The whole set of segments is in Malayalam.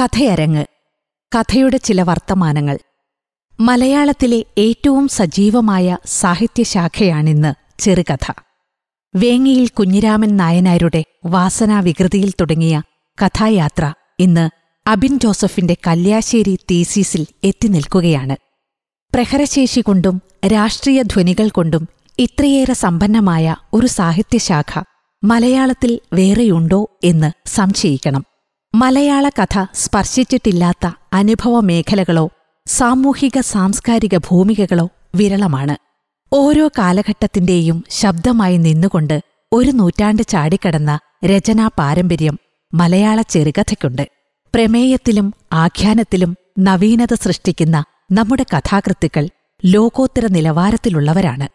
കഥയരങ്ങ്. കഥയുടെ ചില വർത്തമാനങ്ങൾ. മലയാളത്തിലെ ഏറ്റവും സജീവമായ സാഹിത്യശാഖയാണിന്ന് ചെറുകഥ. വേങ്ങിയിൽ കുഞ്ഞിരാമൻ നായനാരുടെ വാസനാവികൃതിയിൽ തുടങ്ങിയ കഥായാത്ര ഇന്ന് അബിൻ ജോസഫിന്റെ കല്യാശ്ശേരി തീസീസിൽ എത്തിനിൽക്കുകയാണ് പ്രഹരശേഷി കൊണ്ടും രാഷ്ട്രീയ ധ്വനികൾ കൊണ്ടും ഇത്രയേറെ സമ്പന്നമായ ഒരു സാഹിത്യശാഖ മലയാളത്തിൽ വേറെയുണ്ടോ എന്ന് സംശയിക്കണം. മലയാള കഥ സ്പർശിച്ചിട്ടില്ലാത്ത അനുഭവ മേഖലകളോ സാമൂഹിക സാംസ്കാരിക ഭൂമികകളോ വിരളമാണ്. ഓരോ കാലഘട്ടത്തിന്റെയും ശബ്ദമായി നിന്നുകൊണ്ട് ഒരു നൂറ്റാണ്ട് ചാടിക്കടന്ന രചനാ പാരമ്പര്യം മലയാള ചെറുകഥയ്ക്കുണ്ട്. പ്രമേയത്തിലും ആഖ്യാനത്തിലും നവീനത സൃഷ്ടിക്കുന്ന നമ്മുടെ കഥാകൃത്തുക്കൾ ലോകോത്തര നിലവാരത്തിലുള്ളവരാണ്.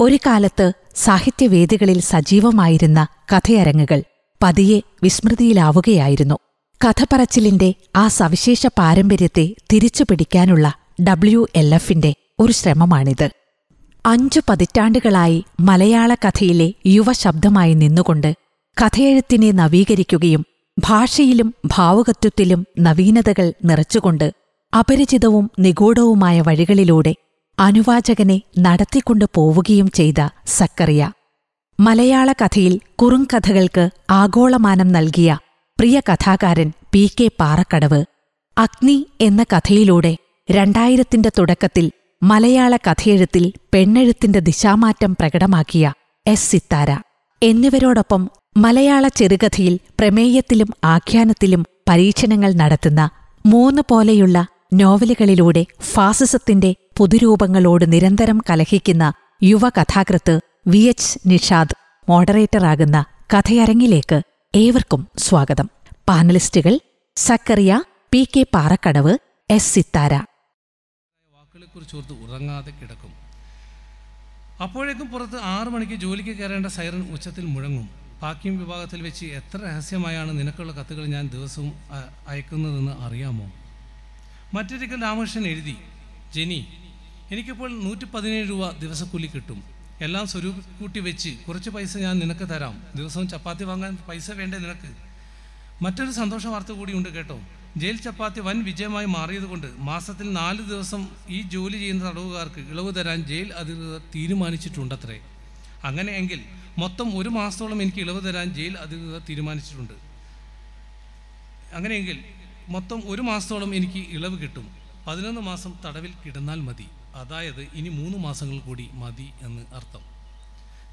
ഒരു കാലത്ത് സാഹിത്യവേദികളിൽ സജീവമായിരുന്ന കഥയരങ്ങുകൾ പതിയെ വിസ്മൃതിയിലാവുകയായിരുന്നു. കഥ പറച്ചിലിന്റെ ആ സവിശേഷ പാരമ്പര്യത്തെ തിരിച്ചുപിടിക്കാനുള്ള ഡബ്ല്യു എൽ എഫിന്റെ ഒരു ശ്രമമാണിത്. അഞ്ചു പതിറ്റാണ്ടുകളായി മലയാള കഥയിലെ യുവശബ്ദമായി നിന്നുകൊണ്ട് കഥയെഴുത്തിനെ നവീകരിക്കുകയും ഭാഷയിലും ഭാവുകത്വത്തിലും നവീനതകൾ നിറച്ചുകൊണ്ട് അപരിചിതവും നിഗൂഢവുമായ വഴികളിലൂടെ അനുവാചകനെ നടത്തിക്കൊണ്ടു പോവുകയും ചെയ്ത സക്കറിയ. മലയാള കഥയിൽ കുറുങ്കഥകൾക്ക് ആഗോളമാനം നൽകിയ പ്രിയ കഥാകാരൻ പി കെ പാറക്കടവ്. അഗ്നി എന്ന കഥയിലൂടെ രണ്ടായിരത്തിന്റെ തുടക്കത്തിൽ മലയാള കഥയെഴുത്തിൽ പെണ്ണെഴുത്തിന്റെ ദിശാമാറ്റം പ്രകടമാക്കിയ എസ് സിത്താര. എന്നിവരോടൊപ്പം മലയാള ചെറുകഥയിൽ പ്രമേയത്തിലും ആഖ്യാനത്തിലും പരീക്ഷണങ്ങൾ നടത്തുന്ന മൂന്ന് പോലെയുള്ള നോവലുകളിലൂടെ ഫാസിസത്തിന്റെ പുതുരൂപങ്ങളോട് നിരന്തരം കലഹിക്കുന്ന യുവ കഥാകൃത്ത് വി എച്ച് നിഷാദ് മോഡറേറ്ററാകുന്ന കഥയരങ്ങിലേക്ക് ഏവർക്കും സ്വാഗതം. പാനലിസ്റ്റുകൾ Zacharia P K Parakkadavu S Sithara. വാക്കുകളെക്കുറിച്ച് ഓർത്ത് ഉറങ്ങാതെ കിടക്കും. അപ്പോഴേക്കും പുറത്ത് ആറു മണിക്ക് ജോലിക്ക് കയറേണ്ട സൈറൻ ഉച്ചത്തിൽ മുഴങ്ങും. പാക്കിംഗ് വിഭാഗത്തിൽ വെച്ച് എത്ര രഹസ്യമായാണ് നിനക്കുള്ള കത്തുകൾ ഞാൻ ദിവസവും അയക്കുന്നതെന്ന് അറിയാമോ? മറ്റൊരിക്കൽ രാമകൃഷ്ണൻ എഴുതി ജെനി എനിക്കിപ്പോൾ നൂറ്റി പതിനേഴ് രൂപ ദിവസക്കൂലി കിട്ടും. എല്ലാം സ്വരൂപ കൂട്ടി വെച്ച് കുറച്ച് പൈസ ഞാൻ നിനക്ക് തരാം. ദിവസവും ചപ്പാത്തി വാങ്ങാൻ പൈസ വേണ്ടേ നിനക്ക്? മറ്റൊരു സന്തോഷ വാർത്ത കൂടിയുണ്ട് കേട്ടോ. ജയിൽ ചപ്പാത്തി വൻ വിജയമായി മാറിയതുകൊണ്ട് മാസത്തിൽ നാല് ദിവസം ഈ ജോലി ചെയ്യുന്ന തടവുകാർക്ക് ഇളവ് തരാൻ ജയിൽ അധികൃതർ തീരുമാനിച്ചിട്ടുണ്ടത്രേ. അങ്ങനെയെങ്കിൽ മൊത്തം ഒരു മാസത്തോളം എനിക്ക് ഇളവ് തരാൻ ജയിൽ അധികൃതർ തീരുമാനിച്ചിട്ടുണ്ട്. അങ്ങനെയെങ്കിൽ മൊത്തം ഒരു മാസത്തോളം എനിക്ക് ഇളവ് കിട്ടും. പതിനൊന്ന് മാസം തടവിൽ കിടന്നാൽ മതി. അതായത് ഇനി മൂന്ന് മാസങ്ങൾ കൂടി മതി എന്ന് അർത്ഥം.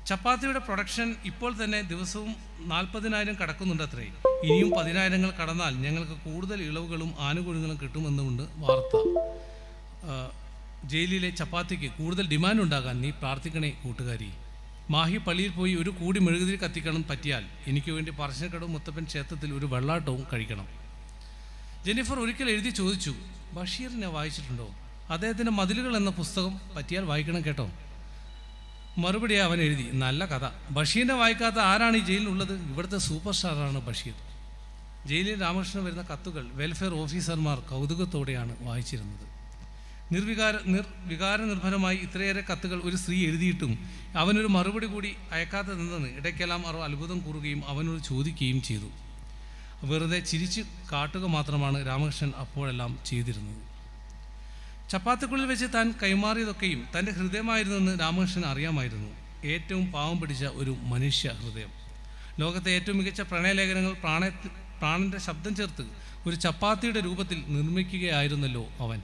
ചപ്പാത്തിയുടെ പ്രൊഡക്ഷൻ ഇപ്പോൾ തന്നെ ദിവസവും നാൽപ്പതിനായിരം കടക്കുന്നുണ്ട് അത്രയും ഇനിയും പതിനായിരങ്ങൾ കടന്നാൽ ഞങ്ങൾക്ക് കൂടുതൽ ഇളവുകളും ആനുകൂല്യങ്ങളും കിട്ടുമെന്നുമുണ്ട് വാർത്ത. ജയിലിലെ ചപ്പാത്തിക്ക് കൂടുതൽ ഡിമാൻഡ് ഉണ്ടാകാൻ നീ പ്രാർത്ഥിക്കണേ കൂട്ടുകാരി. മാഹി പള്ളിയിൽ പോയി ഒരു കൂടി മെഴുകുതിരി കത്തിക്കണം പറ്റിയാൽ എനിക്ക് വേണ്ടി പറശ്ശിനിക്കടവ് മുത്തപ്പൻ ക്ഷേത്രത്തിൽ ഒരു വെള്ളാട്ടവും കഴിക്കണം. ജെന്നിഫർ ഒരിക്കൽ എഴുതി ചോദിച്ചു ബഷീറിനെ വായിച്ചിട്ടുണ്ടോ? അദ്ദേഹത്തിന്റെ മതിലുകൾ എന്ന പുസ്തകം പറ്റിയാൽ വായിക്കണം കേട്ടോ. മറുപടി അവൻ എഴുതി നല്ല കഥ. ബഷീറിനെ വായിക്കാത്ത ആരാണ് ഈ ജയിലിലുള്ളത് ഇവിടുത്തെ സൂപ്പർ സ്റ്റാറാണ് ബഷീർ. ജയിലിൽ രാമകൃഷ്ണൻ വരുന്ന കത്തുകൾ വെൽഫെയർ ഓഫീസർമാർ കൗതുകത്തോടെയാണ് വായിച്ചിരുന്നത്. നിർവികാര നിർവികാര നിർഭരമായി ഇത്രയേറെ കത്തുകൾ ഒരു സ്ത്രീ എഴുതിയിട്ടും അവനൊരു മറുപടി കൂടി അയക്കാത്തതെന്ന് ഇടയ്ക്കെല്ലാം അവർ അത്ഭുതം കൂറുകയും അവനോട് ചോദിക്കുകയും ചെയ്തു. വെറുതെ ചിരിച്ച് കാട്ടുക മാത്രമാണ് രാമകൃഷ്ണൻ അപ്പോഴെല്ലാം ചെയ്തിരുന്നത്. ചപ്പാത്തിക്കുള്ളിൽ വെച്ച് താൻ കൈമാറിയതൊക്കെയും തന്റെ ഹൃദയമായിരുന്നെന്ന് രാമകൃഷ്ണൻ അറിയാമായിരുന്നു. ഏറ്റവും പാവം പിടിച്ച ഒരു മനുഷ്യ ഹൃദയം. ലോകത്തെ ഏറ്റവും മികച്ച പ്രണയലേഖനങ്ങൾ പ്രാണ പ്രാണന്റെ ശബ്ദം ചേർത്ത് ഒരു ചപ്പാത്തിയുടെ രൂപത്തിൽ നിർമ്മിക്കുകയായിരുന്നല്ലോ അവൻ.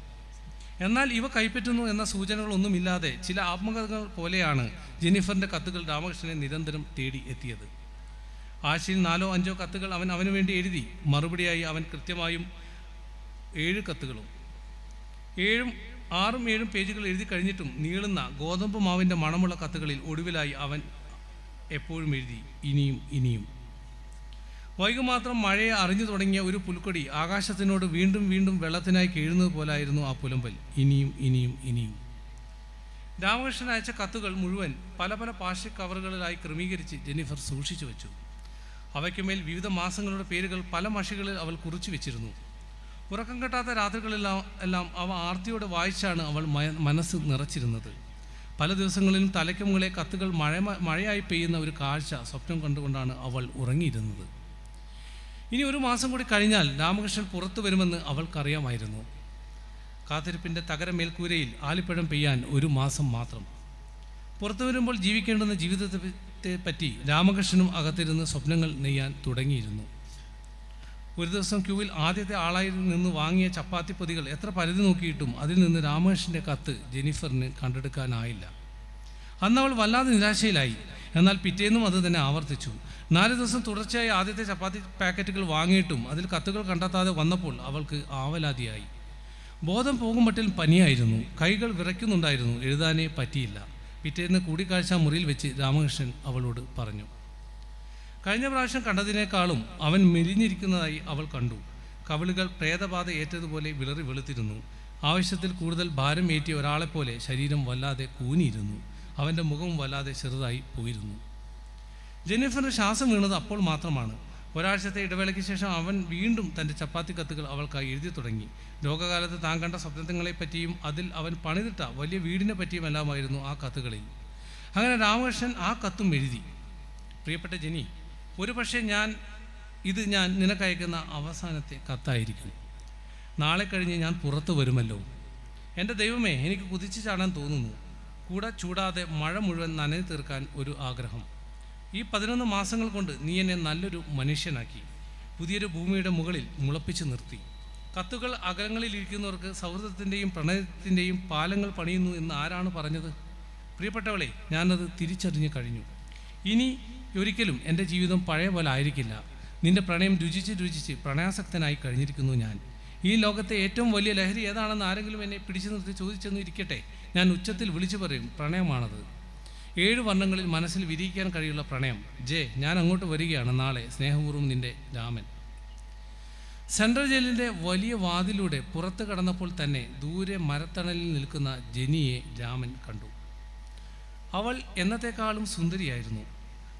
എന്നാൽ ഇവ കൈപ്പറ്റുന്നു എന്ന സൂചനകളൊന്നുമില്ലാതെ ചില ആത്മകഥകൾ പോലെയാണ് ജെന്നിഫറിന്റെ കത്തുകൾ രാമകൃഷ്ണനെ നിരന്തരം തേടി എത്തിയത്. ആഴ്ചയിൽ നാലോ അഞ്ചോ കത്തുകൾ അവൻ അവന് വേണ്ടി എഴുതി മറുപടിയായി അവൻ കൃത്യമായും ഏഴ് കത്തുകളും. ഏഴും ആറും ഏഴും പേജുകൾ എഴുതി കഴിഞ്ഞിട്ടും നീളുന്ന ഗോതമ്പ് മാവിന്റെ മണമുള്ള കത്തുകളിൽ ഒടുവിലായി അവൻ എപ്പോഴും എഴുതി ഇനിയും ഇനിയും. വൈകുമാത്രം മഴയെ അറിഞ്ഞു തുടങ്ങിയ ഒരു പുൽക്കൊടി ആകാശത്തിനോട് വീണ്ടും വീണ്ടും വെള്ളത്തിനായി കീഴുന്നത് പോലായിരുന്നു ആ പുലമ്പൽ. ഇനിയും ഇനിയും ഇനിയും. രാമകൃഷ്ണൻ അയച്ച കത്തുകൾ മുഴുവൻ പല പല പാർശ്വ കവറുകളിലായി ക്രമീകരിച്ച് ജെന്നിഫർ സൂക്ഷിച്ചു വെച്ചു. അവയ്ക്കുമേൽ വിവിധ മാസങ്ങളുടെ പേരുകൾ പല മഷികളിൽ അവൾ കുറിച്ചു വെച്ചിരുന്നു. ഉറക്കം കെട്ടാത്ത രാത്രികളെല്ലാം എല്ലാം അവ ആർത്തിയോടെ വായിച്ചാണ് അവൾ മനസ്സ് നിറച്ചിരുന്നത്. പല ദിവസങ്ങളിലും തലയ്ക്ക് മുകളെ കത്തുകൾ മഴ മഴയായി പെയ്യുന്ന ഒരു കാഴ്ച സ്വപ്നം കണ്ടുകൊണ്ടാണ് അവൾ ഉറങ്ങിയിരുന്നത്. ഇനി ഒരു മാസം കൂടി കഴിഞ്ഞാൽ രാമകൃഷ്ണൻ പുറത്തു വരുമെന്ന് അവൾക്കറിയാമായിരുന്നു. കാത്തിരിപ്പിന്റെ തകരമേൽക്കൂരയിൽ ആലിപ്പഴം പെയ്യാൻ ഒരു മാസം മാത്രം. പുറത്തു വരുമ്പോൾ ജീവിക്കേണ്ടുന്ന ജീവിതത്തെ പറ്റി രാമകൃഷ്ണനും അകത്തിരുന്ന് സ്വപ്നങ്ങൾ നെയ്യാൻ തുടങ്ങിയിരുന്നു. ഒരു ദിവസം ക്യൂവിൽ ആദ്യത്തെ ആളായി നിന്ന് വാങ്ങിയ ചപ്പാത്തി പൊതികൾ എത്ര പരിധി നോക്കിയിട്ടും അതിൽ നിന്ന് രാമകൃഷ്ണന്റെ കത്ത് ജെനിഫറിന് കണ്ടെടുക്കാനായില്ല. അന്ന് അവൾ വല്ലാതെ നിരാശയിലായി. എന്നാൽ പിറ്റേന്നും അത് തന്നെ ആവർത്തിച്ചു. നാല് ദിവസം തുടർച്ചയായി ആദ്യത്തെ ചപ്പാത്തി പാക്കറ്റുകൾ വാങ്ങിയിട്ടും അതിൽ കത്തുകൾ കണ്ടെത്താതെ വന്നപ്പോൾ അവൾക്ക് ആവലാതിയായി. ബോധം പോകുമ്പോട്ടിൽ പനിയായിരുന്നു. കൈകൾ വിറയ്ക്കുന്നുണ്ടായിരുന്നു. എഴുതാനേ പറ്റിയില്ല. പിറ്റേന്ന് കൂടിക്കാഴ്ച മുറിയിൽ വെച്ച് രാമകൃഷ്ണൻ അവളോട് പറഞ്ഞു. കഴിഞ്ഞ പ്രാവശ്യം കണ്ടതിനേക്കാളും അവൻ മെലിഞ്ഞിരിക്കുന്നതായി അവൾ കണ്ടു. കവിളുകൾ പ്രേതബാധ ഏറ്റതുപോലെ വിളറി വെളുത്തിരുന്നു. ആവശ്യത്തിൽ കൂടുതൽ ഭാരം ഏറ്റിയ ഒരാളെപ്പോലെ ശരീരം വല്ലാതെ കൂനിയിരുന്നു. അവന്റെ മുഖം വല്ലാതെ ചെറുതായി പോയിരുന്നു. ജെന്നിഫറിന് ശ്വാസം വീണത് അപ്പോൾ മാത്രമാണ്. ഒരാഴ്ചത്തെ ഇടവേളയ്ക്ക് ശേഷം അവൻ വീണ്ടും തന്റെ ചപ്പാത്തി കത്തുകൾ അവൾക്കായി എഴുതി തുടങ്ങി. രോഗകാലത്ത് താൻ കണ്ട സ്വപ്നങ്ങളെപ്പറ്റിയും അതിൽ അവൻ പണിതിട്ട വലിയ വീടിനെ പറ്റിയും എല്ലാമായിരുന്നു ആ കത്തുകളിൽ. അങ്ങനെ രാമകൃഷ്ണൻ ആ കത്തും എഴുതി. പ്രിയപ്പെട്ട ജെനി ഒരു പക്ഷേ ഞാൻ ഇത് ഞാൻ നിനക്കയക്കുന്ന അവസാനത്തെ കത്തായിരിക്കും. നാളെ കഴിഞ്ഞ് ഞാൻ പുറത്തു വരുമല്ലോ. എന്റെ ദൈവമേ എനിക്ക് കുതിച്ചു ചാടാൻ തോന്നുന്നു. കൂടെ ചൂടാതെ മഴ മുഴുവൻ നനഞ്ഞു തീർക്കാൻ ഒരു ആഗ്രഹം. ഈ പതിനൊന്ന് മാസങ്ങൾ കൊണ്ട് നീ എന്നെ നല്ലൊരു മനുഷ്യനാക്കി. പുതിയൊരു ഭൂമിയുടെ മുകളിൽ മുളപ്പിച്ചു നിർത്തി. കത്തുകൾ അകലങ്ങളിൽ ഇരിക്കുന്നവർക്ക് സൗഹൃദത്തിന്റെയും പ്രണയത്തിന്റെയും പാലങ്ങൾ പണിയുന്നു എന്ന് ആരാണ് പറഞ്ഞത്? പ്രിയപ്പെട്ടവളെ ഞാനത് തിരിച്ചറിഞ്ഞു കഴിഞ്ഞു. ഇനി ഒരിക്കലും എന്റെ ജീവിതം പഴയ പോലെ ആയിരിക്കില്ല. നിന്റെ പ്രണയം രുചിച്ച് രുചിച്ച് പ്രണയാസക്തനായി കഴിഞ്ഞിരിക്കുന്നു ഞാൻ. ഈ ലോകത്തെ ഏറ്റവും വലിയ ലഹരി ഏതാണെന്ന് ആരെങ്കിലും എന്നെ പിടിച്ചു നിർത്തി ചോദിച്ചെന്ന് ഇരിക്കട്ടെ. ഞാൻ ഉച്ചത്തിൽ വിളിച്ചു പറയും പ്രണയമാണത്. ഏഴ് വർണങ്ങളിൽ മനസ്സിൽ വിരിയിക്കാൻ കഴിയുള്ള പ്രണയം. ജെ ഞാൻ അങ്ങോട്ട് വരികയാണ് നാളെ. സ്നേഹപൂർവം നിന്റെ രാമൻ. സെൻട്രൽ ജയിലിന്റെ വലിയ വാതിലൂടെ പുറത്ത് കടന്നപ്പോൾ തന്നെ ദൂരെ മരത്തണലിൽ നിൽക്കുന്ന ജെനിയെ രാമൻ കണ്ടു. അവൾ എന്നത്തെക്കാളും സുന്ദരിയായിരുന്നു.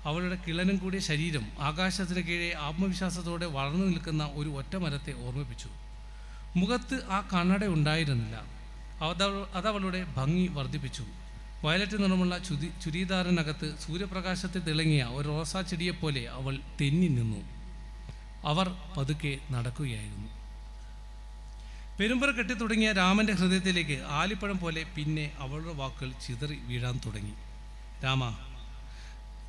അവളുടെ കിളനും കൂടിയ ശരീരം ആകാശത്തിന് കീഴേ ആത്മവിശ്വാസത്തോടെ വളർന്നു നിൽക്കുന്ന ഒരു ഒറ്റ മരത്തെ ഓർമ്മിപ്പിച്ചു. മുഖത്ത് ആ കണ്ണട ഉണ്ടായിരുന്നില്ല. അതവ- അതവളുടെ ഭംഗി വർദ്ധിപ്പിച്ചു. വയലറ്റ് നിറമുള്ള ചുതി ചുരിദാറിനകത്ത് സൂര്യപ്രകാശത്തിൽ തിളങ്ങിയ ഒരു റോസാ ചെടിയെപ്പോലെ അവൾ തെന്നി നിന്നു. അവർ പതുക്കെ നടക്കുകയായിരുന്നു. പെരുമ്പറ കെട്ടിത്തുടങ്ങിയ രാമന്റെ ഹൃദയത്തിലേക്ക് ആലിപ്പഴം പോലെ പിന്നെ അവളുടെ വാക്കുകൾ ചിതറി വീഴാൻ തുടങ്ങി. രാമ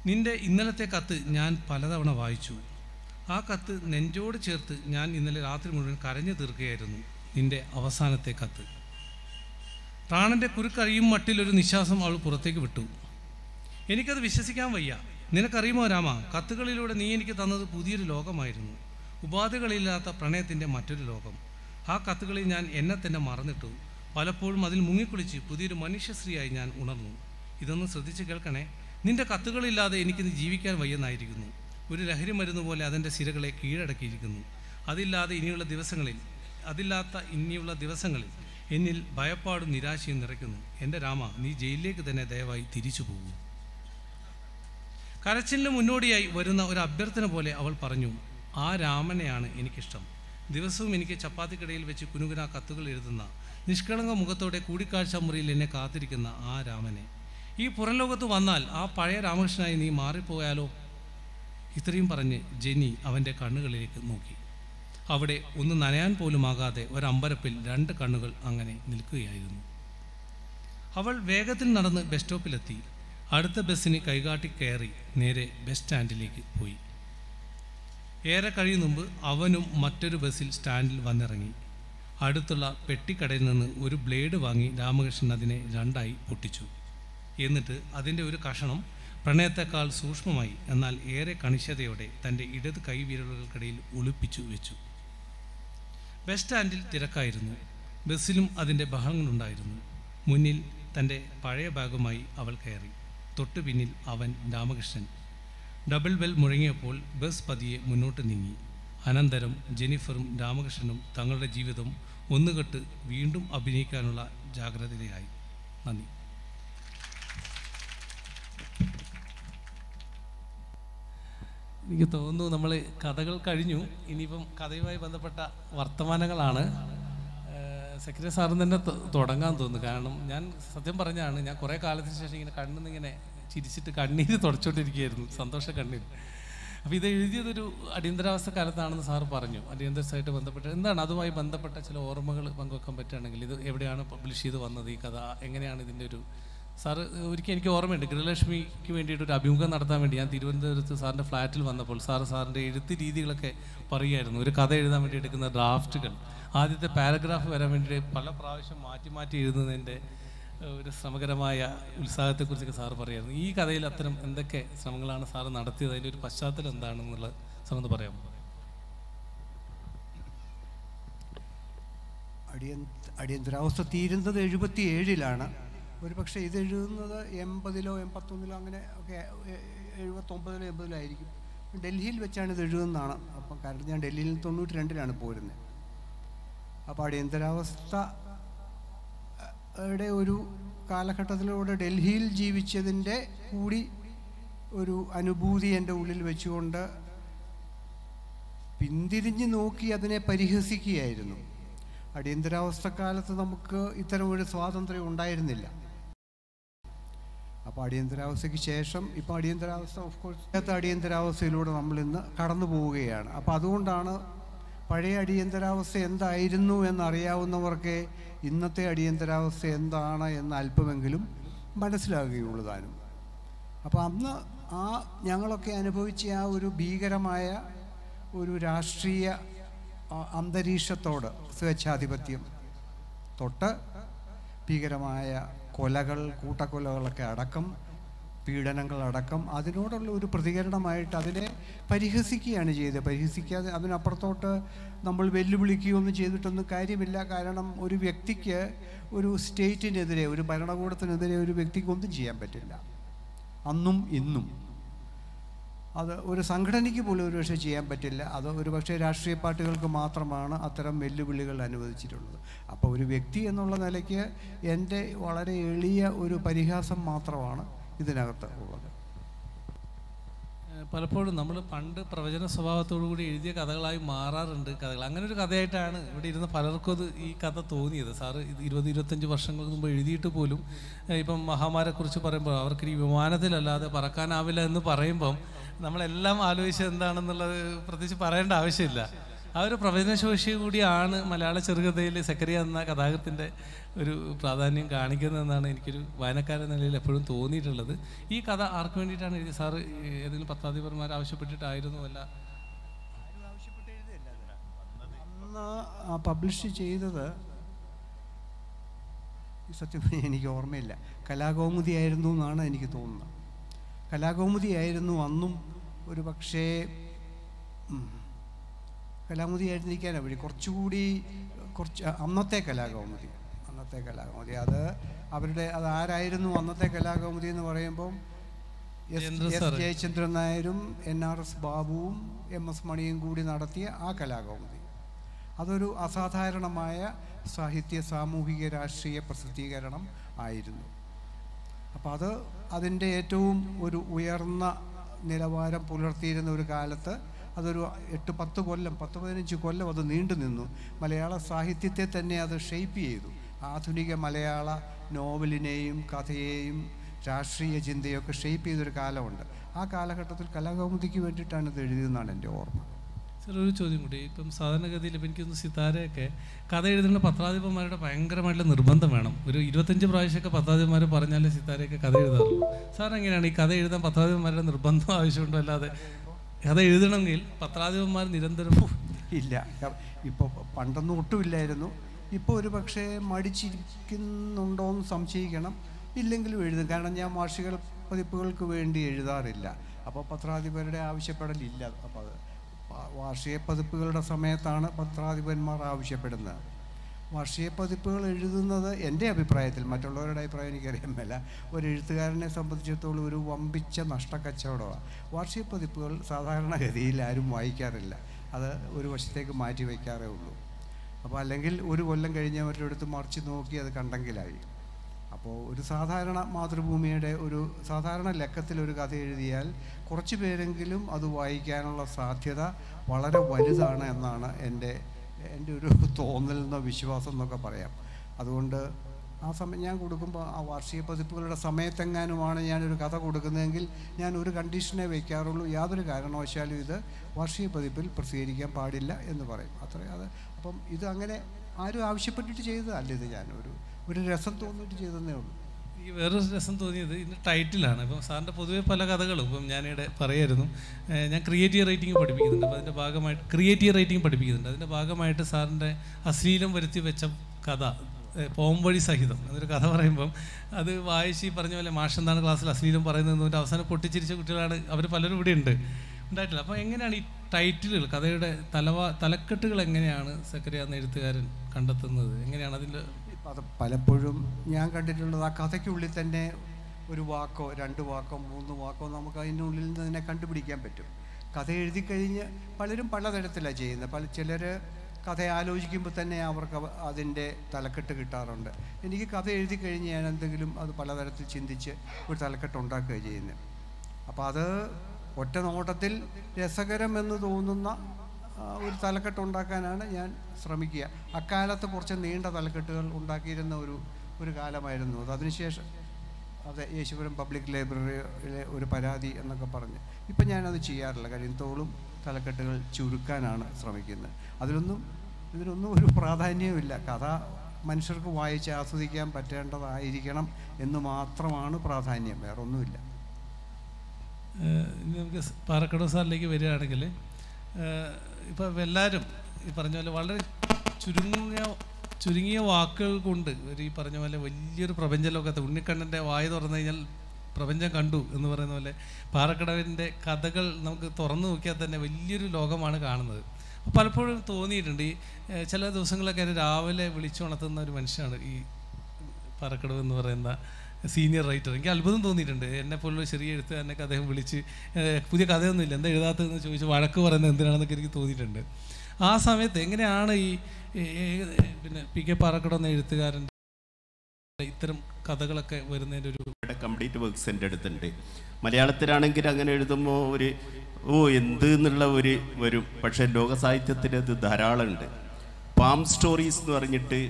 നിന്റെ ഇന്നലത്തെ കത്ത് ഞാൻ പലതവണ വായിച്ചു. ആ കത്ത് നെഞ്ചോട് ചേർത്ത് ഞാൻ ഇന്നലെ രാത്രി മുഴുവൻ കരഞ്ഞു തീർക്കുകയായിരുന്നു. നിന്റെ അവസാനത്തെ കത്ത്. പ്രാണന്റെ കുരുക്കറിയും മട്ടിലൊരു നിശ്വാസം അവൾ പുറത്തേക്ക് വിട്ടു. എനിക്കത് വിശ്വസിക്കാൻ വയ്യ. നിനക്കറിയുമോ രാമ കത്തുകളിലൂടെ നീ എനിക്ക് തന്നത് പുതിയൊരു ലോകമായിരുന്നു. ഉപാധികളില്ലാത്ത പ്രണയത്തിന്റെ മറ്റൊരു ലോകം. ആ കത്തുകളിൽ ഞാൻ എന്നെ തന്നെ മറന്നിട്ടു. പലപ്പോഴും അതിൽ മുങ്ങിക്കുളിച്ച് പുതിയൊരു മനുഷ്യശ്രീയായി ഞാൻ ഉണർന്നു. ഇതൊന്ന് ശ്രദ്ധിച്ച് കേൾക്കണേ. നിന്റെ കത്തുകളില്ലാതെ എനിക്കിന്ന് ജീവിക്കാൻ വയ്യെന്നായിരിക്കുന്നു. ഒരു ലഹരി മരുന്ന് പോലെ അതിന്റെ സിരകളെ കീഴടക്കിയിരിക്കുന്നു. അതില്ലാതെ ഇനിയുള്ള ദിവസങ്ങളിൽ അതില്ലാത്ത ഇനിയുള്ള ദിവസങ്ങളിൽ എന്നിൽ ഭയപ്പാടും നിരാശയും നിറയ്ക്കുന്നു. എന്റെ രാമ നീ ജയിലിലേക്ക് തന്നെ ദയവായി തിരിച്ചു പോകൂ. കരച്ചിലിന് മുന്നോടിയായി വരുന്ന ഒരു അഭ്യർത്ഥന പോലെ അവൾ പറഞ്ഞു ആ രാമനെയാണ് എനിക്കിഷ്ടം. ദിവസവും എനിക്ക് ചപ്പാത്തിക്കിടയിൽ വെച്ച് കുനുകുന കത്തുകൾ എഴുതുന്ന നിഷ്കളങ്ക മുഖത്തോടെ കൂടിക്കാഴ്ച മുറിയിൽ എന്നെ കാത്തിരിക്കുന്ന ആ രാമനെ. ഈ പുറംലോകത്ത് വന്നാൽ ആ പഴയ രാമകൃഷ്ണനായി നീ മാറിപ്പോയാലോ? ഇത്രയും പറഞ്ഞ് ജെനി അവന്റെ കണ്ണുകളിലേക്ക് നോക്കി. അവിടെ ഒന്ന് നനയാൻ പോലുമാകാതെ ഒരമ്പരപ്പിൽ രണ്ട് കണ്ണുകൾ അങ്ങനെ നിൽക്കുകയായിരുന്നു. അവൾ വേഗത്തിൽ നടന്ന് ബസ് സ്റ്റോപ്പിലെത്തി. അടുത്ത ബസ്സിന് കൈകാട്ടി കയറി നേരെ ബസ് സ്റ്റാൻഡിലേക്ക് പോയി. ഏറെ കഴിയും മുമ്പ് അവനും മറ്റൊരു ബസ്സിൽ സ്റ്റാൻഡിൽ വന്നിറങ്ങി. അടുത്തുള്ള പെട്ടിക്കടയിൽ നിന്ന് ഒരു ബ്ലേഡ് വാങ്ങി രാമകൃഷ്ണൻ അതിനെ രണ്ടായി പൊട്ടിച്ചു. എന്നിട്ട് അതിന്റെ ഒരു കഷണം പ്രണയത്തെക്കാൾ സൂക്ഷ്മമായി എന്നാൽ ഏറെ കണിശതയോടെ തന്റെ ഇടത് കൈവിരലുകൾക്കിടയിൽ ഒളിപ്പിച്ചു വെച്ചു. ബസ് സ്റ്റാൻഡിൽ തിരക്കായിരുന്നു. ബസ്സിലും അതിന്റെ ബഹളങ്ങളുണ്ടായിരുന്നു. മുന്നിൽ തന്റെ പഴയ ഭാഗമായി അവൾ കയറി. തൊട്ടു പിന്നിൽ അവൻ രാമകൃഷ്ണൻ. ഡബിൾ ബെൽ മുഴങ്ങിയപ്പോൾ ബസ് പതിയെ മുന്നോട്ട് നീങ്ങി. അനന്തരം ജെനിഫറും രാമകൃഷ്ണനും തങ്ങളുടെ ജീവിതം ഒന്നുകെട്ട് വീണ്ടും അഭിനയിക്കാനുള്ള ജാഗ്രതയിലായി. നന്ദി. എനിക്ക് തോന്നുന്നു നമ്മൾ കഥകൾ കഴിഞ്ഞു. ഇനിയിപ്പം കഥയുമായി ബന്ധപ്പെട്ട വർത്തമാനങ്ങളാണ്. സെക്രട്ടറി സാറിന് തന്നെ തുടങ്ങാൻ തോന്നുന്നു. കാരണം ഞാൻ സത്യം പറഞ്ഞാണ് ഞാൻ കുറേ കാലത്തിന് ശേഷം ഇങ്ങനെ കണ്ണിന്നിങ്ങനെ ചിരിച്ചിട്ട് കണ്ണീര് തുടച്ചോണ്ടിരിക്കുകയായിരുന്നു. സന്തോഷ കണ്ണീര്. അപ്പോൾ ഇത് എഴുതിയതൊരു അടിയന്തരാവസ്ഥ കാലത്താണെന്ന് സാർ പറഞ്ഞു. അടിയന്തരമായിട്ട് ബന്ധപ്പെട്ട് എന്താണ് അതുമായി ബന്ധപ്പെട്ട ചില ഓർമ്മകൾ പങ്കുവെക്കാൻ പറ്റുകയാണെങ്കിൽ ഇത് എവിടെയാണ് പബ്ലിഷ് ചെയ്ത് വന്നത്? ഈ കഥ എങ്ങനെയാണ് ഇതിന്റെ ഒരു സാറ് ഒരിക്കൽ എനിക്ക് ഓർമ്മയുണ്ട്. ഗൃഹലക്ഷ്മിക്ക് വേണ്ടിയിട്ട് ഒരു അഭിമുഖം നടത്താൻ വേണ്ടി ഞാൻ തിരുവനന്തപുരത്ത് സാറിന്റെ ഫ്ലാറ്റിൽ വന്നപ്പോൾ സാർ സാറിന്റെ എഴുത്ത് രീതികളൊക്കെ പറയുമായിരുന്നു. ഒരു കഥ എഴുതാൻ വേണ്ടി എടുക്കുന്ന ഡ്രാഫ്റ്റുകൾ. ആദ്യത്തെ പാരഗ്രാഫ് വരാൻ വേണ്ടി പല പ്രാവശ്യം മാറ്റി മാറ്റി എഴുതുന്നതിന്റെ ഒരു ശ്രമകരമായ ഉത്സാഹത്തെക്കുറിച്ചൊക്കെ സാർ പറയായിരുന്നു ഈ കഥയിൽ അത്തരം എന്തൊക്കെ ശ്രമങ്ങളാണ് സാർ നടത്തിയത്? അതിന്റെ ഒരു പശ്ചാത്തലം എന്താണെന്നുള്ള ശ്രമം പറയാം പറയാമോ? അടിയന്ത അടിയന്തരാവസ്ഥ തീരുന്നത് എഴുപത്തി ഏഴിലാണ് ഒരു പക്ഷേ ഇത് എഴുതുന്നത് എൺപതിലോ എൺപത്തൊന്നിലോ അങ്ങനെ ഒക്കെ എഴുപത്തൊമ്പതിലോ എൺപതിലോ ആയിരിക്കും ഡൽഹിയിൽ വെച്ചാണ് ഇത് എഴുതുന്നതാണ്. അപ്പം കാരണം ഞാൻ ഡൽഹിയിൽ തൊണ്ണൂറ്റി രണ്ടിലാണ് പോരുന്നത് അപ്പോൾ അടിയന്തരാവസ്ഥ യുടെ ഒരു കാലഘട്ടത്തിലൂടെ ഡൽഹിയിൽ ജീവിച്ചതിന്റെ കൂടി ഒരു അനുഭൂതി എന്റെ ഉള്ളിൽ വെച്ചുകൊണ്ട് പിന്തിരിഞ്ഞ് നോക്കി അതിനെ പരിഹസിക്കുകയായിരുന്നു. അടിയന്തരാവസ്ഥക്കാലത്ത് നമുക്ക് ഇത്തരം ഒരു സ്വാതന്ത്ര്യം ഉണ്ടായിരുന്നില്ല. അപ്പോൾ അടിയന്തരാവസ്ഥയ്ക്ക് ശേഷം ഇപ്പോൾ അടിയന്തരാവസ്ഥ ഓഫ് കോഴ്സ് അടിയന്തരാവസ്ഥയിലൂടെ നമ്മൾ ഇന്ന് കടന്നു പോവുകയാണ്. അപ്പോൾ അതുകൊണ്ടാണ് പഴയ അടിയന്തരാവസ്ഥ എന്തായിരുന്നു എന്നറിയാവുന്നവർക്ക് ഇന്നത്തെ അടിയന്തരാവസ്ഥ എന്താണ് എന്ന് അല്പമെങ്കിലും മനസ്സിലാകുകയുള്ളൂ താനും. അപ്പോൾ അന്ന് ആ ഞങ്ങളൊക്കെ അനുഭവിച്ച ആ ഒരു ഭീകരമായ ഒരു രാഷ്ട്രീയ അന്തരീക്ഷത്തോട് സ്വേച്ഛാധിപത്യം തൊട്ട് ഭീകരമായ കൊലകൾ കൂട്ടക്കൊലകളൊക്കെ അടക്കം പീഡനങ്ങളടക്കം അതിനോടുള്ള ഒരു പ്രതികരണമായിട്ട് അതിനെ പരിഹസിക്കുകയാണ് ചെയ്തത്. പരിഹസിക്കാതെ അതിനപ്പുറത്തോട്ട് നമ്മൾ വെല്ലുവിളിക്കുകയൊന്നും ചെയ്തിട്ടൊന്നും കാര്യമില്ല. കാരണം ഒരു വ്യക്തിക്ക് ഒരു സ്റ്റേറ്റിനെതിരെ ഒരു ഭരണകൂടത്തിനെതിരെ ഒരു വ്യക്തിക്ക് ഒന്നും ചെയ്യാൻ പറ്റില്ല. അന്നും ഇന്നും. അത് ഒരു സംഘടനയ്ക്ക് പോലും ഒരു പക്ഷേ ചെയ്യാൻ പറ്റില്ല. അത് ഒരു പക്ഷേ രാഷ്ട്രീയ പാർട്ടികൾക്ക് മാത്രമാണ് അത്തരം വെല്ലുവിളികൾ അനുവദിച്ചിട്ടുള്ളത്. അപ്പോൾ ഒരു വ്യക്തി എന്നുള്ള നിലയ്ക്ക് എന്റെ വളരെ എളിയ ഒരു പരിഹാസം മാത്രമാണ് ഇതിനകത്ത് ഉള്ളത്. പലപ്പോഴും നമ്മൾ പണ്ട് പ്രവചന സ്വഭാവത്തോടു കൂടി എഴുതിയ കഥകളായി മാറാറുണ്ട് കഥകൾ. അങ്ങനെ ഒരു കഥയായിട്ടാണ് ഇവിടെ ഇരുന്ന പലർക്കും അത് ഈ കഥ തോന്നിയത്. സാറ് ഇരുപത് ഇരുപത്തഞ്ച് വർഷങ്ങൾക്ക് മുമ്പ് എഴുതിയിട്ട് പോലും ഇപ്പം മഹാമാരെക്കുറിച്ച് പറയുമ്പോൾ അവർക്ക് ഈ വിമാനത്തിലല്ലാതെ പറക്കാനാവില്ല എന്ന് പറയുമ്പം നമ്മളെല്ലാം ആലോചിച്ചത് എന്താണെന്നുള്ളത് പ്രത്യേകിച്ച് പറയേണ്ട ആവശ്യമില്ല. ആ ഒരു പ്രവചനശോഷി കൂടിയാണ് മലയാള ചെറുകഥയിൽ സക്കറിയ എന്ന കഥാകൃത്തിന്റെ ഒരു പ്രാധാന്യം കാണിക്കുന്നതെന്നാണ് എനിക്കൊരു വായനക്കാരൻ നിലയിൽ എപ്പോഴും തോന്നിയിട്ടുള്ളത്. ഈ കഥ ആർക്ക് വേണ്ടിയിട്ടാണ് സാറ് ഏതെങ്കിലും പത്രാധിപന്മാർ ആവശ്യപ്പെട്ടിട്ടായിരുന്നു അല്ല? അന്ന് പബ്ലിഷ് ചെയ്തത് സത്യം എനിക്ക് ഓർമ്മയില്ല. കലാകൗമുദി ആയിരുന്നു എന്നാണ് എനിക്ക് തോന്നുന്നത്. കലാകൗമുദി ആയിരുന്നു അന്നും ഒരു പക്ഷേ ഉം, കലാകൗമുദി ആയിരുന്നിരിക്കാനാണ് വഴി കുറച്ചുകൂടി കുറച്ച് അന്നത്തെ കലാകൗമുദി. അന്നത്തെ കലാകൗമുദി. അത് അവരുടെ അത് ആരായിരുന്നു അന്നത്തെ കലാകൗമുദി എന്ന് പറയുമ്പം എസ് എസ്. ജയചന്ദ്രൻ നായരും എൻ ആർ എസ് ബാബുവും എം എസ് മണിയും കൂടി നടത്തിയ ആ കലാകൗമുദി. അതൊരു അസാധാരണമായ സാഹിത്യ സാമൂഹിക രാഷ്ട്രീയ പ്രസിദ്ധീകരണം ആയിരുന്നു. അപ്പോൾ അത് അതിന്റെ ഏറ്റവും ഒരു ഉയർന്ന നിലവാരം പുലർത്തിയിരുന്ന ഒരു കാലത്ത് അതൊരു എട്ട് പത്ത് കൊല്ലം പത്ത് പതിനഞ്ച് കൊല്ലം അത് നീണ്ടു നിന്നു. മലയാള സാഹിത്യത്തെ തന്നെ അത് ഷെയ്പ്പ് ചെയ്തു. ആധുനിക മലയാള നോവലിനെയും കഥയെയും രാഷ്ട്രീയ ചിന്തയൊക്കെ ഷെയ്പ്പ് ചെയ്തൊരു കാലമുണ്ട്. ആ കാലഘട്ടത്തിൽ കലാകൗമുദിക്ക് വേണ്ടിയിട്ടാണ് ഇത് എഴുതിയതെന്നാണ് എന്റെ ഓർമ്മ. ഒരു ചോദ്യം കൂടി. ഇപ്പം സാധാരണഗതിയിൽ ഇപ്പം എനിക്കൊന്ന് സിതാരയൊക്കെ കഥ എഴുതുന്ന പത്രാധിപന്മാരുടെ ഭയങ്കരമായിട്ടുള്ള നിർബന്ധം വേണം. ഒരു ഇരുപത്തഞ്ച് പ്രാവശ്യമൊക്കെ പത്രാധിപന്മാർ പറഞ്ഞാലേ സിതാരയൊക്കെ കഥ എഴുതാറുള്ളൂ. സാർ എങ്ങനെയാണ് ഈ കഥ എഴുതാൻ പത്രാധിപന്മാരുടെ നിർബന്ധം ആവശ്യമുണ്ടോ? അല്ലാതെ കഥ എഴുതണമെങ്കിൽ പത്രാധിപന്മാർ നിരന്തരം ഇല്ല. ഇപ്പോൾ പണ്ടൊന്നും ഒട്ടുമില്ലായിരുന്നു. ഇപ്പോൾ ഒരു പക്ഷേ മടിച്ചിരിക്കുന്നുണ്ടോ എന്ന് സംശയിക്കണം. ഇല്ലെങ്കിലും എഴുതും. കാരണം ഞാൻ വാർഷിക പതിപ്പുകൾക്ക് വേണ്ടി എഴുതാറില്ല. അപ്പോൾ പത്രാധിപരുടെ ആവശ്യപ്പെടലില്ല. അപ്പോൾ അത് വാർഷിക പതിപ്പുകളുടെ സമയത്താണ് പത്രാധിപന്മാർ ആവശ്യപ്പെടുന്നത്. വാർഷിക പതിപ്പുകൾ എഴുതുന്നത് എന്റെ അഭിപ്രായത്തിൽ മറ്റുള്ളവരുടെ അഭിപ്രായം എനിക്കറിയാൻ മേല. ഒരു എഴുത്തുകാരനെ സംബന്ധിച്ചിടത്തോളം ഒരു വമ്പിച്ച നഷ്ടക്കച്ചവടമാണ്. വാർഷിക പതിപ്പുകൾ സാധാരണഗതിയിൽ ആരും വായിക്കാറില്ല. അത് ഒരു വശത്തേക്ക് മാറ്റി വയ്ക്കാറേ ഉള്ളൂ. അപ്പോൾ അല്ലെങ്കിൽ ഒരു കൊല്ലം കഴിഞ്ഞവരുടെ അടുത്ത് മറിച്ച് നോക്കി അത് കണ്ടെങ്കിലായി. അപ്പോൾ ഒരു സാധാരണ മാതൃഭൂമിയുടെ ഒരു സാധാരണ ലക്കത്തിൽ ഒരു കഥ എഴുതിയാൽ കുറച്ച് പേരെങ്കിലും അത് വായിക്കാനുള്ള സാധ്യത വളരെ വലുതാണ് എന്നാണ് എന്റെ എന്റെ ഒരു തോന്നൽ എന്നോ വിശ്വാസം എന്നൊക്കെ പറയാം. അതുകൊണ്ട് ആ സമയം ഞാൻ കൊടുക്കുമ്പോൾ ആ വാർഷിക പതിപ്പുകളുടെ സമയത്തെങ്ങാനുമാണ് ഞാനൊരു കഥ കൊടുക്കുന്നതെങ്കിൽ ഞാൻ ഒരു കണ്ടീഷനെ വയ്ക്കാറുള്ളൂ. യാതൊരു കാരണവശാലും ഇത് വാർഷിക പതിപ്പിൽ പ്രസിദ്ധീകരിക്കാൻ പാടില്ല എന്ന് പറയും. അത്രയും അത്. അപ്പം ഇത് അങ്ങനെ ആരും ആവശ്യപ്പെട്ടിട്ട് ചെയ്തതല്ല ഇത് ഞാൻ. ഒരു ഒരു രസം തോന്നിയിട്ട് ചെയ്തതേ ഉള്ളൂ. എനിക്ക് വേറൊരു രസം തോന്നിയത് ഇതിന്റെ ടൈറ്റിലാണ് ഇപ്പം സാറിന്റെ പൊതുവേ പല കഥകളും ഇപ്പം ഞാനിവിടെ പറയായിരുന്നു. ഞാൻ ക്രിയേറ്റീവ് റൈറ്റിംഗ് പഠിപ്പിക്കുന്നുണ്ട്. അപ്പോൾ അതിന്റെ ഭാഗമായിട്ട് ക്രിയേറ്റീവ് റൈറ്റിംഗ് പഠിപ്പിക്കുന്നുണ്ട്. അതിന്റെ ഭാഗമായിട്ട് സാറിന്റെ അശ്ലീലം വരുത്തി വെച്ച കഥ പോംവഴി സഹിതം എന്നൊരു കഥ പറയുമ്പം അത് വായിച്ച് ഈ പറഞ്ഞ പോലെ മാഷ് എന്താണ് ക്ലാസ്സിൽ അശ്ലീലം പറയുന്നത് അവസാനം പൊട്ടിച്ചിരിച്ച കുട്ടികളാണ് അവർ പലരും ഇവിടെ ഉണ്ട്. ഉണ്ടായിട്ടില്ല. അപ്പോൾ എങ്ങനെയാണ് ഈ ടൈറ്റിലുകൾ കഥയുടെ തലവാ തലക്കെട്ടുകൾ എങ്ങനെയാണ് സക്കറിയ എന്ന എഴുത്തുകാരൻ കണ്ടെത്തുന്നത്? എങ്ങനെയാണ് അതിന്റെ അത് പലപ്പോഴും ഞാൻ കണ്ടിട്ടുള്ളത് ആ കഥയ്ക്കുള്ളിൽ തന്നെ ഒരു വാക്കോ രണ്ട് വാക്കോ മൂന്ന് വാക്കോ നമുക്ക് അതിനുള്ളിൽ നിന്ന് തന്നെ കണ്ടുപിടിക്കാൻ പറ്റും. കഥ എഴുതി കഴിഞ്ഞ് പലരും പലതരത്തിലാണ് ചെയ്യുന്നത്. പല ചിലർ കഥ ആലോചിക്കുമ്പോൾ തന്നെ അവർക്ക് അവ- അതിന്റെ തലക്കെട്ട് കിട്ടാറുണ്ട്. എനിക്ക് കഥ എഴുതി കഴിഞ്ഞ് ഞാൻ എന്തെങ്കിലും അത് പലതരത്തിൽ ചിന്തിച്ച് ഒരു തലക്കെട്ട് ഉണ്ടാക്കുകയാണ് ചെയ്യുന്നത്. അപ്പോൾ അത് ഒറ്റ നോട്ടത്തിൽ രസകരമെന്ന് തോന്നുന്ന ഒരു തലക്കെട്ട് ഉണ്ടാക്കാനാണ് ഞാൻ ശ്രമിക്കുക. അക്കാലത്ത് കുറച്ച് നീണ്ട തലക്കെട്ടുകൾ ഉണ്ടാക്കിയിരുന്ന ഒരു ഒരു കാലമായിരുന്നു അത്. അതിനുശേഷം അതെ യേശുപുരം പബ്ലിക് ലൈബ്രറിയിലെ ഒരു പരാതി എന്നൊക്കെ പറഞ്ഞ്. ഇപ്പം ഞാനത് ചെയ്യാറില്ല. കാര്യം തോളും തലക്കെട്ടുകൾ ചുരുക്കാനാണ് ശ്രമിക്കുന്നത്. അതിലൊന്നും ഇതിനൊന്നും ഒരു പ്രാധാന്യവുമില്ല. കഥ മനുഷ്യർക്ക് വായിച്ച് ആസ്വദിക്കാൻ പറ്റേണ്ടതായിരിക്കണം എന്ന് മാത്രമാണ് പ്രാധാന്യം. വേറെ ഒന്നുമില്ല നമുക്ക് സാറിലേക്ക് വരികയാണെങ്കിൽ ഇപ്പം എല്ലാവരും ഈ പറഞ്ഞ പോലെ വളരെ ചുരുങ്ങിയ ചുരുങ്ങിയ വാക്കുകൾ കൊണ്ട് ഒരു ഈ പറഞ്ഞ പോലെ വലിയൊരു പ്രപഞ്ച ലോകത്ത് ഉണ്ണിക്കണ്ണന്റെ വായ തുറന്നു കഴിഞ്ഞാൽ പ്രപഞ്ചം കണ്ടു എന്ന് പറയുന്ന പോലെ പാറക്കടവിന്റെ കഥകൾ നമുക്ക് തുറന്നു നോക്കിയാൽ തന്നെ വലിയൊരു ലോകമാണ് കാണുന്നത്. പലപ്പോഴും തോന്നിയിട്ടുണ്ട്. ഈ ചില ദിവസങ്ങളൊക്കെ രാവിലെ വിളിച്ചുണർത്തുന്ന ഒരു മനുഷ്യനാണ് ഈ പാറക്കടവ് എന്ന് പറയുന്ന സീനിയർ റൈറ്റർ എനിക്ക് അത്ഭുതം തോന്നിയിട്ടുണ്ട്. എന്നെ പോലുള്ള ചെറിയ എഴുത്തുകാരനൊക്കെ അദ്ദേഹം വിളിച്ച് പുതിയ കഥയൊന്നുമില്ല. എന്താ എഴുതാത്തതെന്ന് ചോദിച്ച് വഴക്ക് പറയുന്നത് എന്തിനാണെന്നൊക്കെ എനിക്ക് തോന്നിയിട്ടുണ്ട്. ആ സമയത്ത് എങ്ങനെയാണ് ഈ പിന്നെ പി കെ പാറക്കട എന്ന എഴുത്തുകാരന്റെ ഇത്തരം കഥകളൊക്കെ വരുന്നതിന്റെ ഒരു കംപ്ലീറ്റ് വർക്ക്സ് എന്റെ അടുത്തുണ്ട്. മലയാളത്തിലാണെങ്കിൽ അങ്ങനെ എഴുതുമ്പോൾ ഒരു ഓ എന്ത് എന്നുള്ള ഒരു വരും. പക്ഷേ ലോക സാഹിത്യത്തിൽ അത് ധാരാളമുണ്ട്. പാം സ്റ്റോറീസ് എന്ന് പറഞ്ഞിട്ട്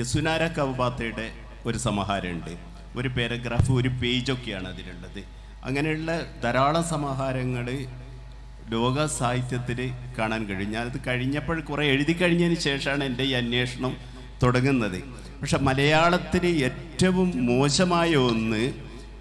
യസുനാര കവബാത്തയുടെ ഒരു സമാഹാരമുണ്ട്. ഒരു പാരഗ്രാഫ് ഒരു പേജൊക്കെയാണ് അതിലുള്ളത്. അങ്ങനെയുള്ള ധാരാളം സമാഹാരങ്ങൾ ലോക സാഹിത്യത്തിൽ കാണാൻ കഴിയും. ഞാനത് കഴിഞ്ഞപ്പോൾ കുറേ എഴുതി കഴിഞ്ഞതിന് ശേഷമാണ് എന്റെ ഈ അന്വേഷണം തുടങ്ങുന്നത്. പക്ഷെ മലയാളത്തിൽ ഏറ്റവും മോശമായ ഒന്ന്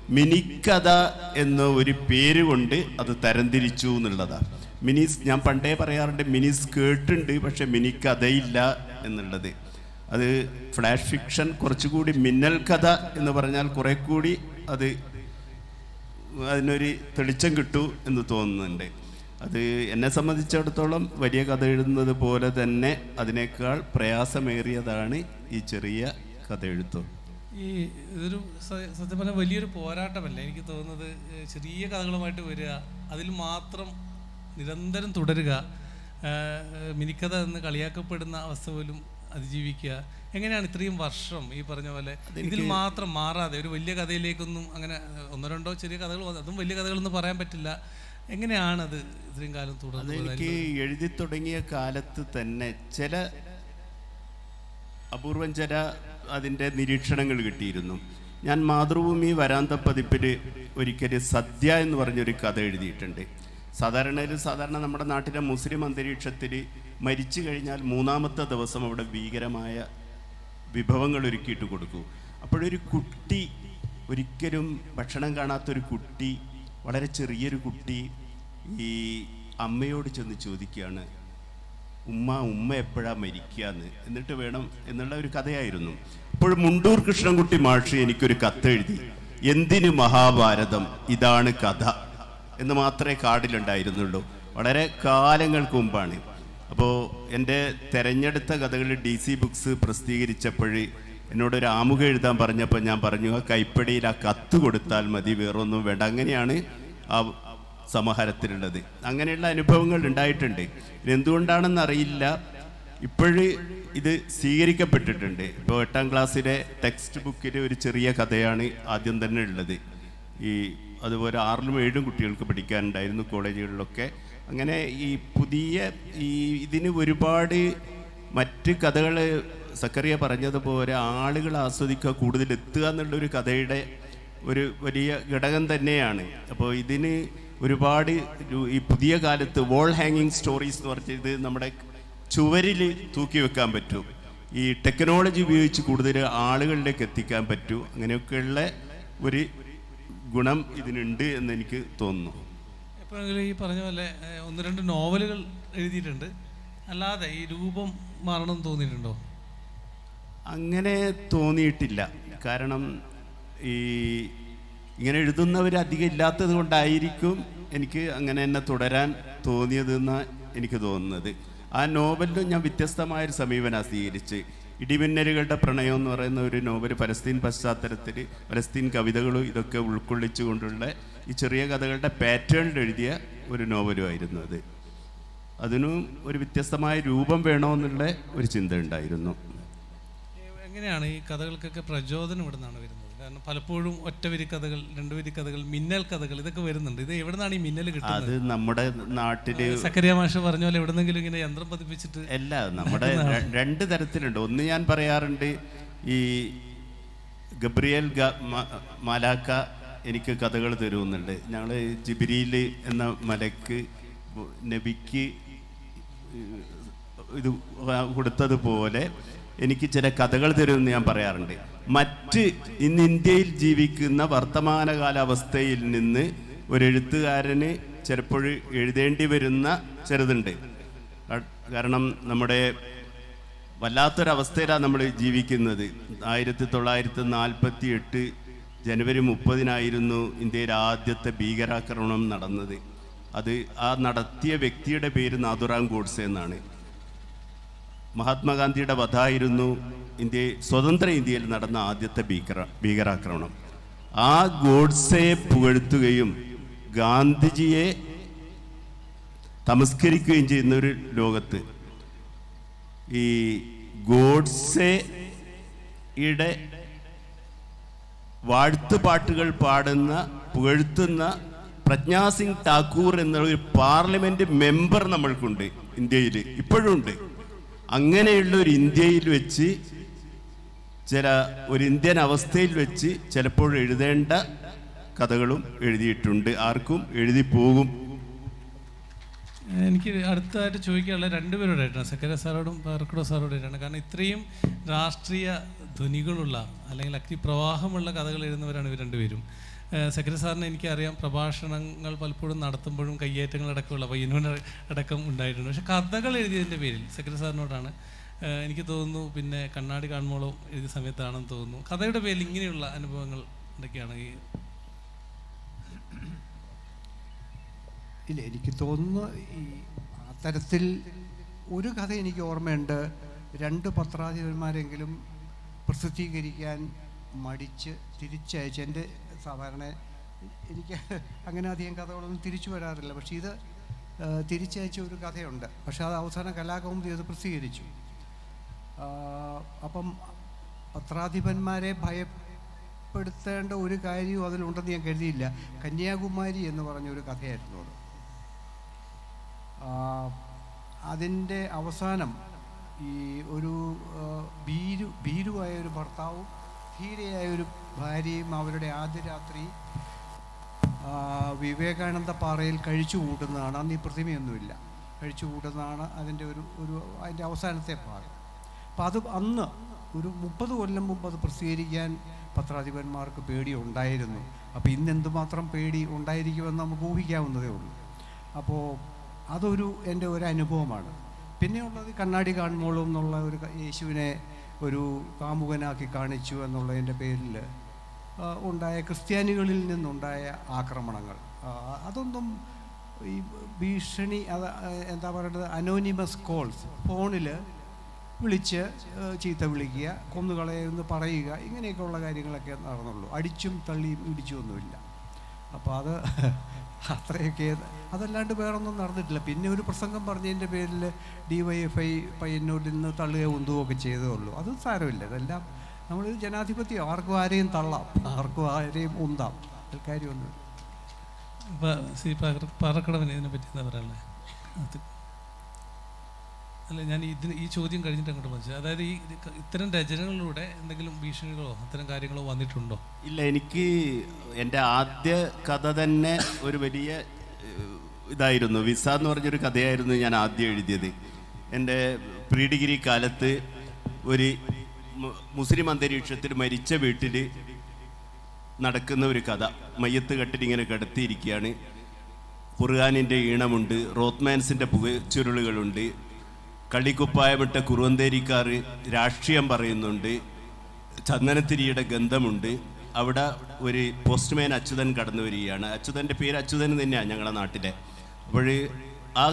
മിനിക്കഥ എന്ന ഒരു പേര് കൊണ്ട് അത് തരംതിരിച്ചു എന്നുള്ളതാണ് മിനിസ് ഞാൻ പണ്ടേ പറയാറുണ്ട് മിനിസ് കേട്ടുണ്ട് പക്ഷെ മിനിക്കഥയില്ല എന്നുള്ളത്. അത് ഫ്ലാഷ് ഫിക്ഷൻ കുറച്ചുകൂടി മിന്നൽ കഥ എന്ന് പറഞ്ഞാൽ കുറെ കൂടി അത് അതിനൊരു തെളിച്ചം കിട്ടൂ എന്ന് തോന്നുന്നുണ്ട്. അത് എന്നെ സംബന്ധിച്ചിടത്തോളം വലിയ കഥ എഴുതുന്നത് പോലെ തന്നെ അതിനേക്കാൾ പ്രയാസമേറിയതാണ് ഈ ചെറിയ കഥ എഴുത്തും. ഈ ഇതൊരു സത്യം പറഞ്ഞാൽ വലിയൊരു പോരാട്ടമല്ല? എനിക്ക് തോന്നുന്നത് ചെറിയ കഥകളുമായിട്ട് വരിക അതിൽ മാത്രം നിരന്തരം തുടരുക മിനിക്കഥ എന്ന് കളിയാക്കപ്പെടുന്ന അവസ്ഥ പോലും അതിജീവിക്കുക. എങ്ങനെയാണ് ഇത്രയും വർഷം ഈ പറഞ്ഞ പോലെ ഇതിൽ മാത്രം മാറാതെ ഒരു വലിയ കഥയിലേക്കൊന്നും അങ്ങനെ ഒന്നോ രണ്ടോ ചെറിയ കഥകൾ. അതും വലിയ കഥകളൊന്നും പറയാൻ പറ്റില്ല. എങ്ങനെയാണ് അത് ഇത്രയും കാലം തുടർന്നു എനിക്ക് എഴുതി തുടങ്ങിയ കാലത്ത് തന്നെ ചില അപൂർവം ചില അതിന്റെ നിരീക്ഷണങ്ങൾ കിട്ടിയിരുന്നു. ഞാൻ മാതൃഭൂമി വരാന്ത പതിപ്പിൽ ഒരിക്കൽ സദ്യ എന്ന് പറഞ്ഞൊരു കഥ എഴുതിയിട്ടുണ്ട്. സാധാരണ സാധാരണ നമ്മുടെ നാട്ടിലെ മുസ്ലിം അന്തരീക്ഷത്തിൽ മരിച്ചു കഴിഞ്ഞാൽ മൂന്നാമത്തെ ദിവസം അവിടെ ഭീകരമായ വിഭവങ്ങൾ ഒരുക്കിയിട്ട് കൊടുക്കൂ. അപ്പോഴൊരു കുട്ടി ഒരിക്കലും ഭക്ഷണം കാണാത്തൊരു കുട്ടി വളരെ ചെറിയൊരു കുട്ടി ഈ അമ്മയോട് ചെന്ന് ചോദിക്കുകയാണ് ഉമ്മ ഉമ്മ എപ്പോഴാ മരിക്കാന്ന്? എന്നിട്ട് വേണം എന്നുള്ള ഒരു കഥയായിരുന്നു. അപ്പോൾ മുണ്ടൂർ കൃഷ്ണൻകുട്ടി മാഷി എനിക്കൊരു കത്തെഴുതി എന്തിന് മഹാഭാരതം? ഇതാണ് കഥ. എന്ന് മാത്രമേ കാർഡിലുണ്ടായിരുന്നുള്ളൂ. വളരെ കാലങ്ങൾക്ക് മുമ്പാണ്. അപ്പോൾ എന്റെ തെരഞ്ഞെടുത്ത കഥകൾ ഡി സി ബുക്സ് പ്രസിദ്ധീകരിച്ചപ്പോൾ എന്നോടൊരു ആമുഖം എഴുതാൻ പറഞ്ഞപ്പോൾ ഞാൻ പറഞ്ഞു ആ കൈപ്പടിയിൽ ആ കത്ത് കൊടുത്താൽ മതി വേറൊന്നും വേണ്ട. അങ്ങനെയാണ് ആ സമാഹാരത്തിലുള്ളത്. അങ്ങനെയുള്ള അനുഭവങ്ങൾ ഉണ്ടായിട്ടുണ്ട്. എന്തുകൊണ്ടാണെന്ന് അറിയില്ല. ഇപ്പോഴ് ഇത് സ്വീകരിക്കപ്പെട്ടിട്ടുണ്ട്. ഇപ്പോൾ എട്ടാം ക്ലാസ്സിലെ ടെക്സ്റ്റ് ബുക്കിലെ ഒരു ചെറിയ കഥയാണ് ആദ്യം തന്നെ ഉള്ളത്. ഈ അതുപോലെ ആറിലും ഏഴും കുട്ടികൾക്ക് പഠിക്കാനുണ്ടായിരുന്നു കോളേജുകളിലൊക്കെ. അങ്ങനെ ഈ പുതിയ ഈ ഇതിന് ഒരുപാട് മറ്റ് കഥകൾ സക്കറിയ പറഞ്ഞതുപോലെ ആളുകൾ ആസ്വദിക്കുക കൂടുതൽ എത്തുക എന്നുള്ളൊരു കഥയുടെ ഒരു വലിയ ഘടകം തന്നെയാണ്. അപ്പോൾ ഇതിന് ഒരുപാട് ഈ പുതിയ കാലത്ത് വോൾ ഹാങ്ങിങ് സ്റ്റോറീസ് എന്ന് പറഞ്ഞത് നമ്മുടെ ചുവരിൽ തൂക്കി വെക്കാൻ പറ്റും. ഈ ടെക്നോളജി ഉപയോഗിച്ച് കൂടുതൽ ആളുകളിലേക്ക് എത്തിക്കാൻ പറ്റും. അങ്ങനെയൊക്കെയുള്ള ഒരു ഗുണം ഇതിനുണ്ട് എന്ന് എനിക്ക് തോന്നുന്നു. എപ്പോഴെങ്കിലും ഈ പറഞ്ഞ പോലെ ഒന്ന് രണ്ട് നോവലുകൾ എഴുതിയിട്ടുണ്ട്. അല്ലാതെ ഈ രൂപം മാറണം തോന്നിയിട്ടുണ്ടോ? അങ്ങനെ തോന്നിയിട്ടില്ല. കാരണം ഈ ഇങ്ങനെ എഴുതുന്നവർ അധികം ഇല്ലാത്തത് കൊണ്ടായിരിക്കും എനിക്ക് അങ്ങനെ തന്നെ തുടരാൻ തോന്നിയതെന്ന് എനിക്ക് തോന്നുന്നത്. ആ നോവലിലും ഞാൻ വ്യത്യസ്തമായൊരു സമീപനം സ്വീകരിച്ച് ഇടിമിന്നലുകളുടെ പ്രണയം എന്ന് പറയുന്ന ഒരു നോവൽ പലസ്തീൻ പശ്ചാത്തലത്തിൽ പലസ്തീൻ കവിതകളും ഇതൊക്കെ ഉൾക്കൊള്ളിച്ചുകൊണ്ടുള്ള ഈ ചെറിയ കഥകളുടെ പാറ്റേണിൽ എഴുതിയ ഒരു നോവലുമായിരുന്നു അത്. അതിനും ഒരു വ്യത്യസ്തമായ രൂപം വേണമെന്നുള്ള ഒരു ചിന്ത ഉണ്ടായിരുന്നു. എങ്ങനെയാണ് ഈ കഥകൾക്കൊക്കെ പ്രചോദനം ഇവിടെ നിന്നാണ് വരുന്നത്? കാരണം പലപ്പോഴും ഒറ്റവരി കഥകൾ രണ്ടുവരി കഥകൾ മിന്നൽ കഥകൾ ഇതൊക്കെ വരുന്നുണ്ട്. ഇത് എവിടെ നിന്നാണ് ഈ മിന്നൽ കിട്ടുന്നത്? അത് നമ്മുടെ നാട്ടിൽ സക്കരിയ മാഷ പറഞ്ഞ പോലെ എവിടെന്നെങ്കിലും ഇങ്ങനെ യന്ത്രം പതിപ്പിച്ചിട്ട് അല്ല നമ്മുടെ രണ്ട് തരത്തിലുണ്ട്. ഒന്ന് ഞാൻ പറയാറുണ്ട് ഈ ഗബ്രിയേൽ മാലാക്ക എനിക്ക് കഥകൾ തരുമെന്നുണ്ട് ഞങ്ങൾ ജിബിരിയിൽ എന്ന മലക്ക് നബിക്ക് ഇത് കൊടുത്തതുപോലെ എനിക്ക് ചില കഥകൾ തരുമെന്ന് ഞാൻ പറയാറുണ്ട്. മറ്റ് ഇന്ന് ഇന്ത്യയിൽ ജീവിക്കുന്ന വർത്തമാന കാലാവസ്ഥയിൽ നിന്ന് ഒരു എഴുത്തുകാരന് ചിലപ്പോൾ എഴുതേണ്ടി വരുന്ന ചെറുതുണ്ട്. കാരണം നമ്മുടെ വല്ലാത്തൊരവസ്ഥയിലാണ് നമ്മൾ ജീവിക്കുന്നത്. ആയിരത്തി തൊള്ളായിരത്തി നാൽപ്പത്തി എട്ട് ജനുവരി മുപ്പതിനായിരുന്നു ഇന്ത്യയിൽ ആദ്യത്തെ ഭീകരാക്രമണം നടന്നത്. അത് ആ നടത്തിയ വ്യക്തിയുടെ പേര് നാഥുറാം ഗോഡ്സെ എന്നാണ്. മഹാത്മാഗാന്ധിയുടെ വധായിരുന്നു ഇന്ത്യ സ്വതന്ത്ര ഇന്ത്യയിൽ നടന്ന ആദ്യത്തെ ഭീകര ഭീകരാക്രമണം. ആ ഗോഡ്സയെ പുകഴ്ത്തുകയും ഗാന്ധിജിയെ തമസ്കരിക്കുകയും ചെയ്യുന്ന ഒരു ലോകത്ത്. ഈ ഗോഡ്സെയുടെ വാഴ്ത്തുപാട്ടുകൾ പാടുന്ന പുകഴ്ത്തുന്ന പ്രജ്ഞാ സിംഗ് ഠാക്കൂർ എന്നുള്ള ഒരു പാർലമെന്റ് മെമ്പർ നമ്മൾക്കുണ്ട് ഇന്ത്യയിൽ ഇപ്പോഴും ഉണ്ട് അങ്ങനെയുള്ള ഒരു ഇന്ത്യയിൽ വെച്ച് ചില ഒരു ഇന്ത്യൻ അവസ്ഥയിൽ വെച്ച് ചിലപ്പോൾ എഴുതേണ്ട കഥകളും എഴുതിയിട്ടുണ്ട്. ആർക്കും എഴുതി പോകും. എനിക്ക് അടുത്തായിട്ട് ചോദിക്കാനുള്ള രണ്ടുപേരോടായിട്ടാണ്. സെക്രട്ടറി സാറോടും പാർക്കടോ സാറോടായിട്ടാണ് കാരണം ഇത്രയും രാഷ്ട്രീയ ധ്വനികളുള്ള അല്ലെങ്കിൽ അഗ്നിപ്രവാഹമുള്ള കഥകൾ എഴുതുന്നവരാണ് ഇവർ രണ്ടുപേരും. സെക്രട്ടറി സാറിന് എനിക്കറിയാം പ്രഭാഷണങ്ങൾ പലപ്പോഴും നടത്തുമ്പോഴും കയ്യേറ്റങ്ങൾ അടക്കമുള്ള പയ്യന്നൂർ അടക്കം ഉണ്ടായിട്ടുണ്ട്. പക്ഷേ കഥകൾ എഴുതിയതിന്റെ പേരിൽ സെക്രട്ടറി സാറിനോടാണ് എനിക്ക് തോന്നുന്നു പിന്നെ കണ്ണാടി കാണുമ്പോളോ എഴുതിയ സമയത്താണെന്ന് തോന്നുന്നു. കഥയുടെ പേരിൽ ഇങ്ങനെയുള്ള അനുഭവങ്ങൾ എന്തൊക്കെയാണ് ഈ ഇല്ല എനിക്ക് തോന്നുന്നു ഈ അത്തരത്തിൽ ഒരു കഥ എനിക്ക് ഓർമ്മയുണ്ട്. രണ്ട് പത്രാധിപന്മാരെങ്കിലും പ്രസിദ്ധീകരിക്കാൻ മടിച്ച് തിരിച്ചയച്ച് എന്റെ സാധാരണ എനിക്ക് അങ്ങനെ അധികം കഥകളൊന്നും തിരിച്ചു വരാറില്ല. പക്ഷേ ഇത് തിരിച്ചയച്ച ഒരു കഥയുണ്ട്. പക്ഷേ അത് അവസാനം കലാകൗമുദി അത് പ്രസിദ്ധീകരിച്ചു. അപ്പം പത്രാധിപന്മാരെ ഭയപ്പെടുത്തേണ്ട ഒരു കാര്യവും അതിലുണ്ടെന്ന് ഞാൻ കരുതിയില്ല. കന്യാകുമാരി എന്ന് പറഞ്ഞൊരു കഥയായിരുന്നു അത്. അതിന്റെ അവസാനം ഈ ഒരു ഭീരു ഭീരുവായ ഒരു ഭർത്താവും ധീരയായ ഒരു ഭാര്യയും അവരുടെ ആദ്യ രാത്രി വിവേകാനന്ദ പാറയിൽ കഴിച്ചു കൂട്ടുന്നതാണ്. അന്ന് ഈ പ്രതിമയൊന്നുമില്ല. കഴിച്ചു കൂട്ടുന്നതാണ് അതിന്റെ ഒരു ഒരു അതിന്റെ അവസാനത്തെ ഭാഗം അപ്പം അത് അന്ന് ഒരു മുപ്പത് കൊല്ലം മുമ്പ് അത് പ്രസിദ്ധീകരിക്കാൻ പത്രാധിപന്മാർക്ക് പേടി ഉണ്ടായിരുന്നു അപ്പോൾ ഇന്ന് എന്തുമാത്രം പേടി ഉണ്ടായിരിക്കുമെന്ന് നമുക്ക് ഊഹിക്കാവുന്നതേ ഉള്ളൂ. അപ്പോൾ അതൊരു എന്റെ ഒരു അനുഭവമാണ്. പിന്നെയുള്ളത് കണ്ണാടി കാണുമ്പോളും എന്നുള്ള ഒരു യേശുവിനെ ഒരു കാമുകനാക്കി കാണിച്ചു എന്നുള്ളതിന്റെ പേരിൽ ഉണ്ടായ ക്രിസ്ത്യാനികളിൽ നിന്നുണ്ടായ ആക്രമണങ്ങൾ. അതൊന്നും ഈ ഭീഷണി അത് എന്താ പറയേണ്ടത് അനോണിമസ് കോൾസ് ഫോണിൽ വിളിച്ച് ചീത്ത വിളിക്കുക കൊന്നുകളയെന്ന് പറയുക ഇങ്ങനെയൊക്കെയുള്ള കാര്യങ്ങളൊക്കെ നടന്നുള്ളൂ. അടിച്ചും തള്ളിയും ഇടിച്ചുമൊന്നുമില്ല അപ്പോൾ അത് അത്രയൊക്കെ അതല്ലാണ്ട് വേറൊന്നും നടന്നിട്ടില്ല. പിന്നെ ഒരു പ്രസംഗം പറഞ്ഞതിന്റെ പേരിൽ ഡി വൈ എഫ് ഐ പയ്യന്നൂരിൽ നിന്ന് തള്ളുകയോ ഉന്തുകയൊക്കെ ചെയ്തേ ഉള്ളൂ. അത് സാരമില്ല. ഇതെല്ലാം നമ്മൾ ജനാധിപത്യം. ആർക്കും ആരെയും തള്ളാം. ആർക്കും ആരെയും ഉന്താം. ഇപ്പൊ സി പാറക്കടവിന് ഇതിനെ പറ്റി എന്താ പറയാനുള്ളത്? അല്ല ഞാൻ ഇതിന് ഈ ചോദ്യം കഴിഞ്ഞിട്ട് അങ്ങോട്ട് മനസ്സിലായി അതായത് ഈ ഇത്തരം രചനകളിലൂടെ എന്തെങ്കിലും ഭീഷണികളോ അത്തരം കാര്യങ്ങളോ വന്നിട്ടുണ്ടോ? ഇല്ല എനിക്ക് എന്റെ ആദ്യ കഥ തന്നെ ഒരു വലിയ ഇതായിരുന്നു. വിസ എന്ന് പറഞ്ഞൊരു കഥയായിരുന്നു ഞാൻ ആദ്യം എഴുതിയത്. എന്റെ പ്രീ ഡിഗ്രി കാലത്ത് ഒരു മുസ്ലിം അന്തരീക്ഷത്തിൽ മരിച്ച വീട്ടിൽ നടക്കുന്ന ഒരു കഥ. മയ്യത്ത് കെട്ടിലിങ്ങനെ കിടത്തിയിരിക്കുകയാണ്. ഖുർആാനിന്റെ ഈണമുണ്ട് റോത്ത്മാൻസിന്റെ പുകച്ചുരുളുകളുണ്ട് കളിക്കുപ്പായമിട്ട കുറുവന്തേരിക്കാർ രാഷ്ട്രീയം പറയുന്നുണ്ട്. ചന്ദനത്തിരിയുടെ ഗന്ധമുണ്ട്. അവിടെ ഒരു പോസ്റ്റ്മാൻ അച്യുതൻ കടന്നു വരികയാണ്. അച്യുതന്റെ പേര് അച്യുതൻ തന്നെയാണ് ഞങ്ങളുടെ നാട്ടിലെ. അപ്പോൾ ആ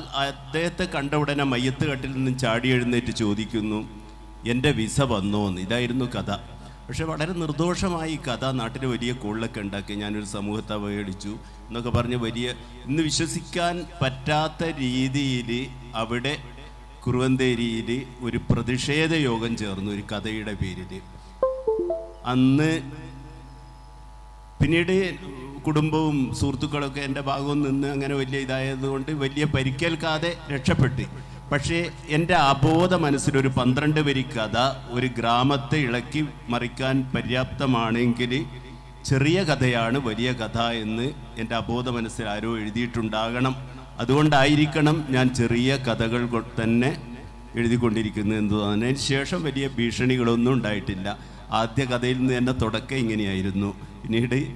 അദ്ദേഹത്തെ കണ്ട ഉടനെ മയ്യത്ത് കട്ടിൽ നിന്നും ചാടി എഴുന്നേറ്റ് ചോദിക്കുന്നു എന്റെ വിസ വന്നോ എന്ന് ഇതായിരുന്നു കഥ. പക്ഷെ വളരെ നിർദോഷമായി ഈ കഥ നാട്ടിൽ വലിയ കോളിലൊക്കെ ഉണ്ടാക്കി. ഞാനൊരു സമൂഹത്തെ അവഹേളിച്ചു എന്നൊക്കെ പറഞ്ഞ് വലിയ ഇന്ന് വിശ്വസിക്കാൻ പറ്റാത്ത രീതിയിൽ അവിടെ കുറുവന്തേരിയിൽ ഒരു പ്രതിഷേധ യോഗം ചേർന്നു ഒരു കഥയുടെ പേരിൽ അന്ന് പിന്നീട് കുടുംബവും സുഹൃത്തുക്കളൊക്കെ എന്റെ ഭാഗവും നിന്ന് അങ്ങനെ വലിയ ഇതായതുകൊണ്ട് വലിയ പരിക്കേൽക്കാതെ രക്ഷപ്പെട്ടു. പക്ഷേ എന്റെ അബോധ മനസ്സിലൊരു പന്ത്രണ്ട് വരി കഥ ഒരു ഗ്രാമത്തെ ഇളക്കി മറിക്കാൻ പര്യാപ്തമാണെങ്കിൽ ചെറിയ കഥയാണ് വലിയ കഥ എന്ന് എന്റെ അബോധ മനസ്സിൽ ആരോ എഴുതിയിട്ടുണ്ടാകണം. അതുകൊണ്ടായിരിക്കണം ഞാൻ ചെറിയ കഥകൾ തന്നെ എഴുതിക്കൊണ്ടിരിക്കുന്നത് അതിന് ശേഷം വലിയ ഭീഷണികളൊന്നും ഉണ്ടായിട്ടില്ല. ആദ്യ കഥയിൽ നിന്ന് തന്നെ തുടക്കം ഇങ്ങനെയായിരുന്നു. പിന്നീട്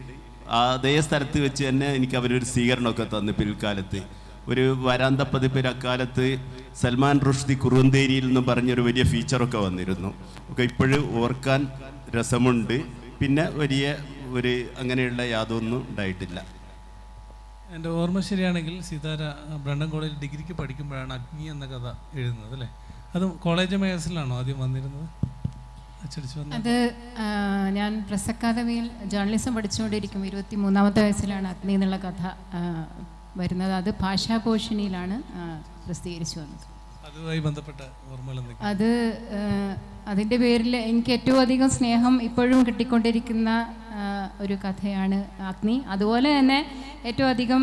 അതേ സ്ഥലത്ത് വെച്ച് തന്നെ എനിക്ക് അവരൊരു സ്വീകരണമൊക്കെ തന്നു പിൽക്കാലത്ത്. ഒരു വരാന്ത പതിപ്പിൽ അക്കാലത്ത് സൽമാൻ റുഷ്ദി കുറുന്തേരിയിൽ എന്ന് പറഞ്ഞൊരു വലിയ ഫീച്ചറൊക്കെ വന്നിരുന്നു. ഒക്കെ ഇപ്പോഴും ഓർക്കാൻ രസമുണ്ട്. പിന്നെ വലിയ ഒരു അങ്ങനെയുള്ള യാതൊന്നും ഉണ്ടായിട്ടില്ല. എന്റെ ഓർമ്മ ശരിയാണെങ്കിൽ സീതാര ബ്രണ്ടൻ കോളേജിൽ ഡിഗ്രിക്ക് പഠിക്കുമ്പോഴാണ് അഗ്നി എന്ന കഥ എഴുതുന്നത് അല്ലേ? അത് കോളേജ് മേയസിലാണോ ആദ്യം വന്നിരുന്നത്? അത് ഞാൻ പ്രസ് അക്കാദമിയിൽ ജേർണലിസം പഠിച്ചുകൊണ്ടിരിക്കും ഇരുപത്തി മൂന്നാമത്തെ വയസ്സിലാണ് അഗ്നി എന്നുള്ള കഥ വരുന്നത്. അത് ഭാഷാഭൂഷണിയിലാണ് പ്രസിദ്ധീകരിച്ചു വന്നത്. ബന്ധപ്പെട്ട അത് അതിന്റെ പേരിൽ എനിക്ക് ഏറ്റവും അധികം സ്നേഹം ഇപ്പോഴും കിട്ടിക്കൊണ്ടിരിക്കുന്ന ഒരു കഥയാണ് അഗ്നി. അതുപോലെ തന്നെ ഏറ്റവും അധികം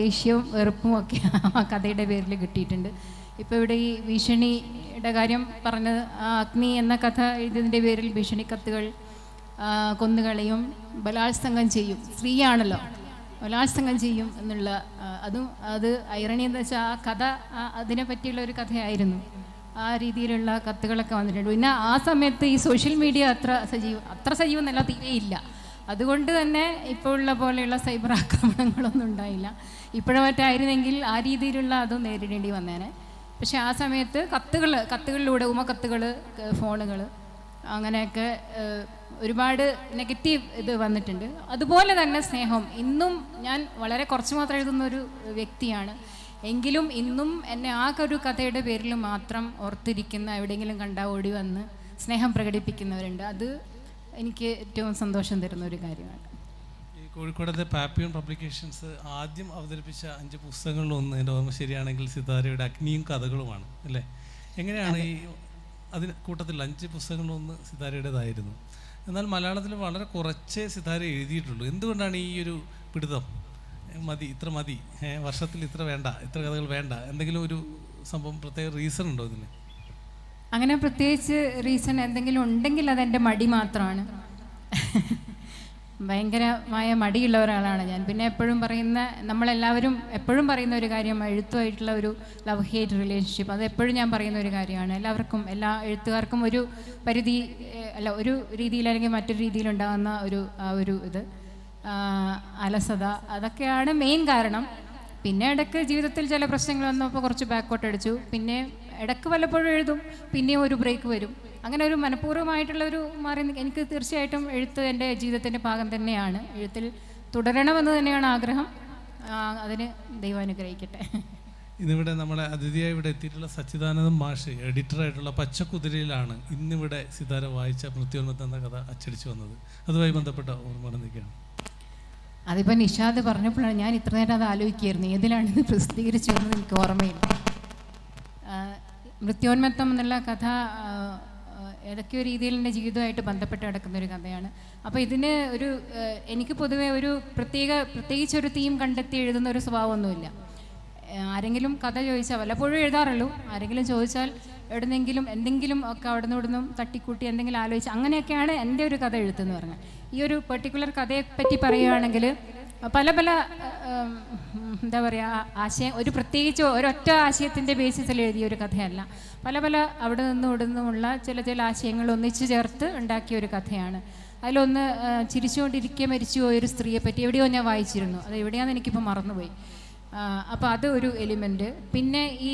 ദേഷ്യവും വെറുപ്പും ഒക്കെ ആ കഥയുടെ പേരിൽ കിട്ടിയിട്ടുണ്ട്. ഇപ്പോൾ ഇവിടെ ഈ ഭീഷണിയുടെ കാര്യം പറഞ്ഞത് അഗ്നി എന്ന കഥ എഴുതിയതിന്റെ പേരിൽ ഭീഷണി കത്തുകൾ കൊന്നുകളയും ബലാത്സംഗം ചെയ്യും. സ്ത്രീയാണല്ലോ. ബലാത്സംഗം ചെയ്യും എന്നുള്ള അതും അത് ഐറണി എന്ന് വെച്ചാൽ ആ കഥ അതിനെ പറ്റിയുള്ള ഒരു കഥയായിരുന്നു. ആ രീതിയിലുള്ള കത്തുകളൊക്കെ വന്നിട്ടുണ്ട്. പിന്നെ ആ സമയത്ത് ഈ സോഷ്യൽ മീഡിയ അത്ര സജീവ അത്ര സജീവം എന്നല്ല തീരെയില്ല അതുകൊണ്ട് തന്നെ ഇപ്പോൾ ഉള്ള പോലെയുള്ള സൈബർ ആക്രമണങ്ങളൊന്നും ഉണ്ടായില്ല. ഇപ്പോഴും മറ്റായിരുന്നെങ്കിൽ ആ രീതിയിലുള്ള അതും നേരിടേണ്ടി വന്നേനെ. പക്ഷേ ആ സമയത്ത് കത്തുകൾ കത്തുകളിലൂടെ ഉമ കത്തുകൾ ഫോണുകൾ അങ്ങനെയൊക്കെ ഒരുപാട് നെഗറ്റീവ് ഇത് വന്നിട്ടുണ്ട്. അതുപോലെ തന്നെ സ്നേഹം. ഇന്നും ഞാൻ വളരെ കുറച്ച് മാത്രം എഴുതുന്ന ഒരു വ്യക്തിയാണ്. എങ്കിലും ഇന്നും എന്നെ ആ ഒരു കഥയുടെ പേരിൽ മാത്രം ഓർത്തിരിക്കുന്ന എവിടെയെങ്കിലും കണ്ടാൽ ഓടി വന്ന് സ്നേഹം പ്രകടിപ്പിക്കുന്നവരുണ്ട്. അത് എനിക്ക് ഏറ്റവും സന്തോഷം തരുന്ന ഒരു കാര്യമാണ്. കോഴിക്കോടത്തെ പാപ്പിയോൺ പബ്ലിക്കേഷൻസ് ആദ്യം അവതരിപ്പിച്ച അഞ്ച് പുസ്തകങ്ങളിലൊന്ന് എന്റെ ഓർമ്മ ശരിയാണെങ്കിൽ സിതാരയുടെ അഗ്നിയും കഥകളുമാണ് അല്ലേ? എങ്ങനെയാണ് ഈ അതിന് കൂട്ടത്തിൽ അഞ്ച് പുസ്തകങ്ങളിലൊന്ന് സിതാരയുടേതായിരുന്നു? എന്നാൽ മലയാളത്തിൽ വളരെ കുറച്ച് സിതാര എഴുതിയിട്ടുള്ളൂ. എന്തുകൊണ്ടാണ് ഈ ഒരു പിടുത്തം? മതി ഇത്ര മതി. വർഷത്തിൽ ഇത്ര വേണ്ട ഇത്ര കഥകൾ വേണ്ട. എന്തെങ്കിലും ഒരു സംഭവം പ്രത്യേക റീസൺ ഉണ്ടോ ഇതിന്? അങ്ങനെ പ്രത്യേകിച്ച് റീസൺ എന്തെങ്കിലും ഉണ്ടെങ്കിൽ അതെന്റെ മടി മാത്രമാണ്. ഭയങ്കരമായ മടിയുള്ള ഒരാളാണ് ഞാൻ. പിന്നെ എപ്പോഴും പറയുന്ന നമ്മളെല്ലാവരും എപ്പോഴും പറയുന്ന ഒരു കാര്യം എഴുത്തുമായിട്ടുള്ള ഒരു ലവ് ഹേറ്റ് റിലേഷൻഷിപ്പ് അത് എപ്പോഴും ഞാൻ പറയുന്ന ഒരു കാര്യമാണ്. എല്ലാവർക്കും എല്ലാ എഴുത്തുകാർക്കും ഒരു പരിധി അല്ല ഒരു രീതിയിൽ അല്ലെങ്കിൽ മറ്റൊരു രീതിയിൽ ഉണ്ടാകുന്ന ഒരു ആ ഒരു ഇത്. അലസത. അതൊക്കെയാണ് മെയിൻ കാരണം. പിന്നെ ഇടയ്ക്ക് ജീവിതത്തിൽ ചില പ്രശ്നങ്ങൾ വന്നപ്പോൾ കുറച്ച് ബാക്കോട്ട് അടിച്ചു. പിന്നെ ഇടയ്ക്ക് വല്ലപ്പോഴും എഴുതും. പിന്നെയും ഒരു ബ്രേക്ക് വരും. അങ്ങനെ ഒരു മനഃപൂർവമായിട്ടുള്ള ഒരു മാറി എനിക്ക് തീർച്ചയായിട്ടും എഴുത്ത് എന്റെ ജീവിതത്തിന്റെ ഭാഗം തന്നെയാണ്. എഴുത്തിൽ തുടരണമെന്ന് തന്നെയാണ് ആഗ്രഹം. അതിന് ദൈവം അനുഗ്രഹിക്കട്ടെ. ഇന്നിവിടെ നമ്മളെ അതിഥിയായി ഇവിടെ എത്തിയിട്ടുള്ള സച്ചിദാനന്ദൻ മാഷ് എഡിറ്ററായിട്ടുള്ള പച്ചക്കുതിരയിലാണ് ഇന്നിവിടെ സിതാര വായിച്ച മൃത്യോന്മത്ത് എന്ന കഥ അച്ചടിച്ചു വന്നത്. അതുമായി ബന്ധപ്പെട്ട ഓർമ്മ നിൽക്കുകയാണ് അതിപ്പോൾ നിഷാദ് പറഞ്ഞപ്പോഴാണ് ഞാൻ ഇത്ര നേരം അത് ആലോചിക്കുകയായിരുന്നു. ഏതിലാണ് ഇത് പ്രസിദ്ധീകരിച്ചു എന്ന് എനിക്ക് ഓർമ്മയില്ല. മൃത്യോന്മത്തം എന്നുള്ള കഥ ഏതൊക്കെയോ രീതിയിൽ എന്റെ ജീവിതമായിട്ട് ബന്ധപ്പെട്ട് കിടക്കുന്ന ഒരു കഥയാണ്. അപ്പോൾ ഇതിന് ഒരു എനിക്ക് പൊതുവേ ഒരു പ്രത്യേക പ്രത്യേകിച്ച് ഒരു തീം കണ്ടെത്തി എഴുതുന്ന ഒരു സ്വഭാവമൊന്നുമില്ല. ആരെങ്കിലും കഥ ചോദിച്ചാൽ വല്ലപ്പോഴും എഴുതാറുള്ളൂ. ആരെങ്കിലും ചോദിച്ചാൽ എവിടുന്നെങ്കിലും എന്തെങ്കിലും ഒക്കെ അവിടെ നിന്ന് തട്ടിക്കൂട്ടി എന്തെങ്കിലും ആലോചിച്ച് അങ്ങനെയൊക്കെയാണ് എന്റെ ഒരു കഥ എഴുത്തെന്ന് പറഞ്ഞത് ഈ ഒരു പെർട്ടിക്കുലർ കഥയെ പറ്റി പറയുകയാണെങ്കിൽ പല പല എന്താ പറയുക ആശയം ഒരു പ്രത്യേകിച്ച് ഒരൊറ്റ ആശയത്തിന്റെ ബേസിസിൽ എഴുതിയ ഒരു കഥയല്ല. പല പല അവിടെ നിന്നും ഇവിടെ നിന്നുമുള്ള ചില ചില ആശയങ്ങൾ ഒന്നിച്ചു ചേർത്ത് ഉണ്ടാക്കിയ ഒരു കഥയാണ്. അതിലൊന്ന് ചിരിച്ചുകൊണ്ടിരിക്കെ മരിച്ചു പോയൊരു സ്ത്രീയെ പറ്റി എവിടെയോ ഞാൻ വായിച്ചിരുന്നു. അത് എവിടെയാണെന്ന് എനിക്കിപ്പോൾ മറന്നുപോയി. അപ്പോൾ അത് ഒരു എലിമെന്റ് പിന്നെ ഈ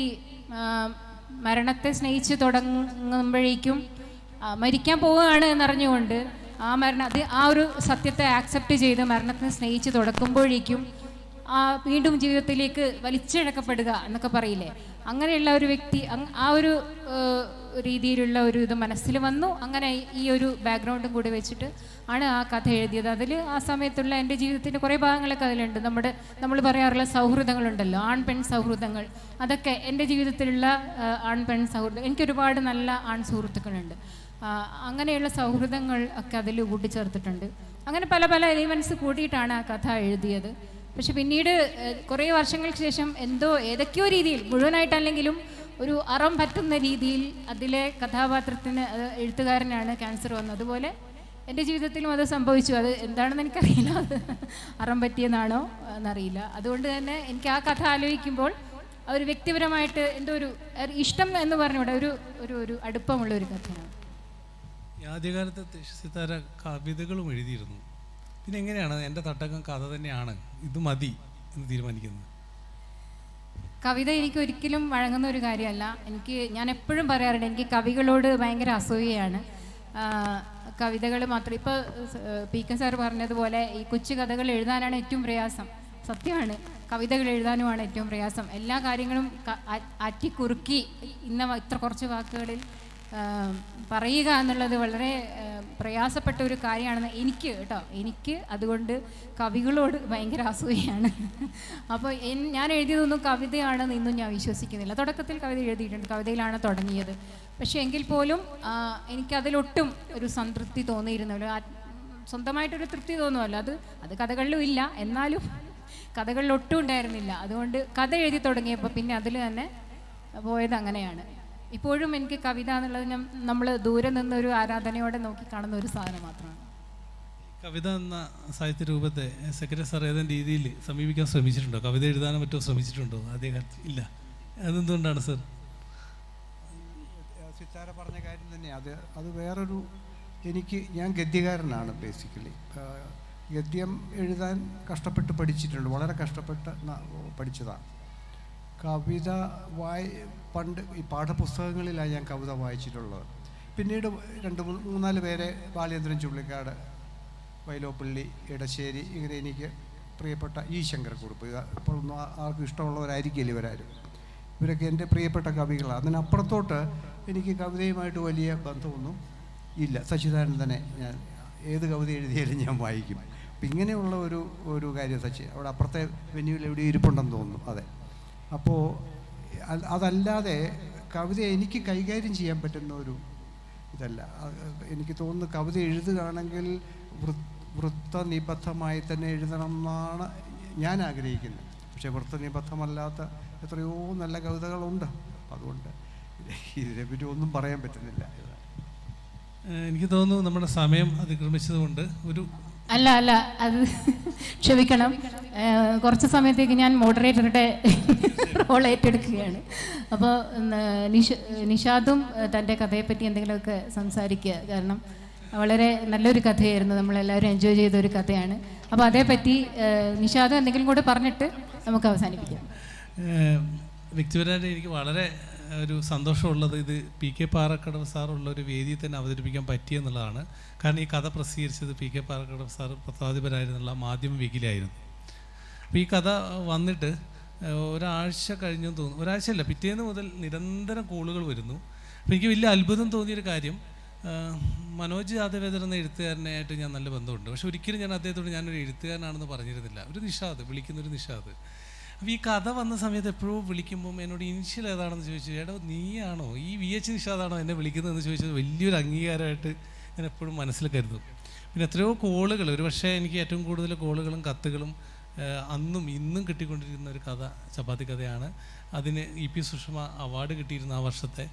മരണത്തെ സ്നേഹിച്ച് തുടങ്ങുമ്പോഴേക്കും മരിക്കാൻ പോവുകയാണ് എന്നറിഞ്ഞുകൊണ്ട് ആ മരണം അത് ആ ഒരു സത്യത്തെ ആക്സെപ്റ്റ് ചെയ്ത് മരണത്തെ സ്നേഹിച്ച് തുടക്കുമ്പോഴേക്കും ആ വീണ്ടും ജീവിതത്തിലേക്ക് വലിച്ചിഴക്കപ്പെടുക എന്നൊക്കെ പറയില്ലേ? അങ്ങനെയുള്ള ഒരു വ്യക്തി ആ ഒരു രീതിയിലുള്ള ഒരു ഇത് മനസ്സിൽ വന്നു. അങ്ങനെ ഈ ഒരു ബാക്ക്ഗ്രൗണ്ടും കൂടി വെച്ചിട്ട് ആണ് ആ കഥ എഴുതിയത്. അതിൽ ആ സമയത്തുള്ള എന്റെ ജീവിതത്തിന്റെ കുറേ ഭാഗങ്ങളൊക്കെ അതിലുണ്ട്. നമ്മുടെ നമ്മൾ പറയാറുള്ള സൗഹൃദങ്ങളുണ്ടല്ലോ ആൺ പെൺ സൗഹൃദങ്ങൾ. അതൊക്കെ എന്റെ ജീവിതത്തിലുള്ള ആൺ പെൺ സൗഹൃദം എനിക്ക് ഒരുപാട് നല്ല ആൺ സുഹൃത്തുക്കളുണ്ട്. അങ്ങനെയുള്ള സൗഹൃദങ്ങൾ ഒക്കെ അതിൽ കൂട്ടിച്ചേർത്തിട്ടുണ്ട്. അങ്ങനെ പല പല എലിമെന്റ്സ് കൂട്ടിയിട്ടാണ് ആ കഥ എഴുതിയത്. പക്ഷെ പിന്നീട് കുറേ വർഷങ്ങൾക്ക് ശേഷം എന്തോ ഏതൊക്കെയോ രീതിയിൽ മുഴുവനായിട്ടല്ലെങ്കിലും ഒരു അറം പറ്റുന്ന രീതിയിൽ അതിലെ കഥാപാത്രത്തിന് എഴുത്തുകാരനാണ് ക്യാൻസർ വന്നത്. അതുപോലെ എന്റെ ജീവിതത്തിലും അത് സംഭവിച്ചു. അത് എന്താണെന്ന് എനിക്കറിയില്ല. അത് അറം പറ്റിയെന്നാണോ എന്നറിയില്ല. അതുകൊണ്ട് തന്നെ എനിക്ക് ആ കഥ ആലോചിക്കുമ്പോൾ ഒരു വ്യക്തിപരമായിട്ട് എന്തോ ഒരു ഇഷ്ടം എന്ന് പറഞ്ഞൂടെ ഒരു ഒരു ഒരു അടുപ്പമുള്ള ഒരു കഥയാണ്. ആദ്യകാലത്തെ സിത്താര കവിതകളും എഴുതിയിരുന്നു. പിന്നെ എങ്ങനെയാണ് എന്റെ തട്ടകം കഥ തന്നെയാണ്. ഇത് മതി എന്ന് തീരുമാനിക്കുന്നത്. കവിത എനിക്ക് ഒരിക്കലും വഴങ്ങുന്ന ഒരു കാര്യമല്ല. എനിക്ക് ഞാൻ എപ്പോഴും പറയാറുണ്ട് എനിക്ക് കവികളോട് ഭയങ്കര അസൂയയാണ്. കവിതകൾ മാത്രം ഇപ്പോൾ പി കെ സാർ പറഞ്ഞതുപോലെ ഈ കൊച്ചു കഥകൾ എഴുതാനാണ് ഏറ്റവും പ്രയാസം. സത്യമാണ്. കവിതകൾ എഴുതാനുമാണ് ഏറ്റവും പ്രയാസം. എല്ലാ കാര്യങ്ങളും അറ്റിക്കുറുക്കി ഇന്ന ഇത്ര കുറച്ച് വാക്കുകളിൽ പറയുക എന്നുള്ളത് വളരെ പ്രയാസപ്പെട്ട ഒരു കാര്യമാണെന്ന് എനിക്ക് കേട്ടോ. എനിക്ക് അതുകൊണ്ട് കവികളോട് ഭയങ്കര അസൂയയാണ്. അപ്പോൾ ഞാൻ എഴുതിയതൊന്നും കവിതയാണെന്ന് ഇന്നും ഞാൻ വിശ്വസിക്കുന്നില്ല. തുടക്കത്തിൽ കവിത എഴുതിയിട്ടുണ്ട്. കവിതയിലാണ് തുടങ്ങിയത്. പക്ഷേ എങ്കിൽ പോലും എനിക്കതിലൊട്ടും ഒരു സംതൃപ്തി തോന്നിയിരുന്നില്ല. സ്വന്തമായിട്ടൊരു തൃപ്തി തോന്നുമല്ലോ അത് അത് കഥകളിലും ഇല്ല. എന്നാലും കഥകളിലൊട്ടും ഉണ്ടായിരുന്നില്ല. അതുകൊണ്ട് കഥ എഴുതി തുടങ്ങിയപ്പോൾ പിന്നെ അതിൽ തന്നെ പോയത് അങ്ങനെയാണ്. ഇപ്പോഴും എനിക്ക് കവിത എന്നുള്ളത് ഞാൻ നമ്മൾ ദൂരെ നിന്ന് ഒരു ആരാധനയോടെ നോക്കി കാണുന്ന ഒരു സാധനം മാത്രമാണ്. കവിത എന്ന സാഹിത്യ രൂപത്തെ സെക്രട്ടറി സാർ ഏതെങ്കിലും രീതിയിൽ സമീപിക്കാൻ ശ്രമിച്ചിട്ടുണ്ടോ? കവിത എഴുതാനോ മറ്റോ ശ്രമിച്ചിട്ടുണ്ടോ? ആദ്യകാലത്ത് ഇല്ല. അതെന്തുകൊണ്ടാണ് സർ? സിത്താര പറഞ്ഞ കാര്യം തന്നെ. അത് അത് വേറൊരു എനിക്ക് ഞാൻ ഗദ്യകാരനാണ് ബേസിക്കലി ഗദ്യം എഴുതാൻ കഷ്ടപ്പെട്ട് പഠിച്ചിട്ടുണ്ട്. വളരെ കഷ്ടപ്പെട്ട് പഠിച്ചതാണ്. കവിത വായി പണ്ട് ഈ പാഠപുസ്തകങ്ങളിലാണ് ഞാൻ കവിത വായിച്ചിട്ടുള്ളത്. പിന്നീട് രണ്ട് മൂന്ന് മൂന്നാൽ പേരെ ബാലേന്ദ്രൻ ചുള്ളിക്കാട് വൈലോപ്പള്ളി ഇടശ്ശേരി ഇങ്ങനെ എനിക്ക് പ്രിയപ്പെട്ട ഈ ശങ്കരക്കുറുപ്പ്. ഇപ്പോൾ ഒന്നും ആർക്കും ഇഷ്ടമുള്ളവരായിരിക്കില്ല ഇവരാരും. ഇവരൊക്കെ എന്റെ പ്രിയപ്പെട്ട കവികളാണ്. അതിനപ്പുറത്തോട്ട് എനിക്ക് കവിതയുമായിട്ട് വലിയ ബന്ധമൊന്നും ഇല്ല. സച്ചിദാനന്ദനെ ഞാൻ ഏത് കവിത എഴുതിയാലും ഞാൻ വായിക്കും. അപ്പം ഇങ്ങനെയുള്ള ഒരു ഒരു കാര്യം സച്ചി അവിടെ അപ്പുറത്തെ വെന്യൂവിൽ എവിടെ ഇരിപ്പുണ്ടെന്ന് തോന്നുന്നു. അതെ. അപ്പോൾ അതല്ലാതെ കവിത എനിക്ക് കൈകാര്യം ചെയ്യാൻ പറ്റുന്ന ഒരു ഇതല്ല. എനിക്ക് തോന്നുന്നു കവിത എഴുതുകയാണെങ്കിൽ വൃത്തനിബദ്ധമായി തന്നെ എഴുതണം എന്നാണ് ഞാൻ ആഗ്രഹിക്കുന്നത്. പക്ഷേ വൃത്തനിബദ്ധമല്ലാത്ത എത്രയോ നല്ല കവിതകളുണ്ട്. അതുകൊണ്ട് ഇതിനെപ്പറ്റി ഒന്നും പറയാൻ പറ്റുന്നില്ല. എനിക്ക് തോന്നുന്നു നമ്മുടെ സമയം അതിക്രമിച്ചതുകൊണ്ട് ഒരു അല്ല അല്ല അത് ക്ഷമിക്കണം. കുറച്ച് സമയത്തേക്ക് ഞാൻ മോഡറേറ്ററുടെ റോൾ ഏറ്റെടുക്കുകയാണ്. അപ്പോൾ നിഷ നിഷാദും തന്റെ കഥയെപ്പറ്റി എന്തെങ്കിലുമൊക്കെ സംസാരിക്കുക. കാരണം വളരെ നല്ലൊരു കഥയായിരുന്നു. നമ്മളെല്ലാവരും എൻജോയ് ചെയ്ത ഒരു കഥയാണ്. അപ്പോൾ അതേപ്പറ്റി നിഷാദ് എന്തെങ്കിലും കൂടെ പറഞ്ഞിട്ട് നമുക്ക് അവസാനിപ്പിക്കാം. വ്യക്തിപരമായിട്ട് എനിക്ക് വളരെ ഒരു സന്തോഷമുള്ളത് ഇത് പി കെ പാറക്കടവ് സാറുള്ള ഒരു വേദിയിൽ തന്നെ അവതരിപ്പിക്കാൻ പറ്റിയെന്നുള്ളതാണ് കാരണം ഈ കഥ പ്രസിദ്ധീകരിച്ചത് പി കെ പാറക്കടവ് സാർ പ്രസാധിപരായിരുന്നുള്ള മാധ്യമ വീക്കിലായിരുന്നു അപ്പോൾ ഈ കഥ വന്നിട്ട് ഒരാഴ്ച കഴിഞ്ഞു തോന്നുന്നു. ഒരാഴ്ച അല്ല പിറ്റേന്ന് മുതൽ നിരന്തരം കോളുകൾ വരുന്നു. അപ്പോൾ എനിക്ക് വലിയ അത്ഭുതം തോന്നിയൊരു കാര്യം മനോജ് യാദവേദർ എന്ന എഴുത്തുകാരനായിട്ട് ഞാൻ നല്ല ബന്ധമുണ്ട്. പക്ഷെ ഒരിക്കലും ഞാൻ അദ്ദേഹത്തോട് ഞാനൊരു എഴുത്തുകാരനാണെന്ന് പറഞ്ഞിരുന്നില്ല. ഒരു നിഷാദ് വിളിക്കുന്നൊരു നിഷാദ്. അപ്പോൾ ഈ കഥ വന്ന സമയത്ത് എപ്പോഴും വിളിക്കുമ്പം എന്നോട് ഇനിഷ്യൽ ഏതാണെന്ന് ചോദിച്ചു. എടോ നീയാണോ? ഈ വി എച്ച് നിഷാദാണോ എന്നെ വിളിക്കുന്നതെന്ന് ചോദിച്ചത്? വലിയൊരു അംഗീകാരമായിട്ട് ഞാൻ എപ്പോഴും മനസ്സിൽ കരുതും. പിന്നെ എത്രയോ കോളുകൾ ഒരു പക്ഷേ എനിക്ക് ഏറ്റവും കൂടുതൽ കോളുകളും കത്തുകളും അന്നും ഇന്നും കിട്ടിക്കൊണ്ടിരിക്കുന്ന ഒരു കഥ ചപ്പാത്തി കഥയാണ്. അതിന് ഇ പി സുഷമ അവാർഡ് കിട്ടിയിരുന്ന ആ വർഷത്തെ.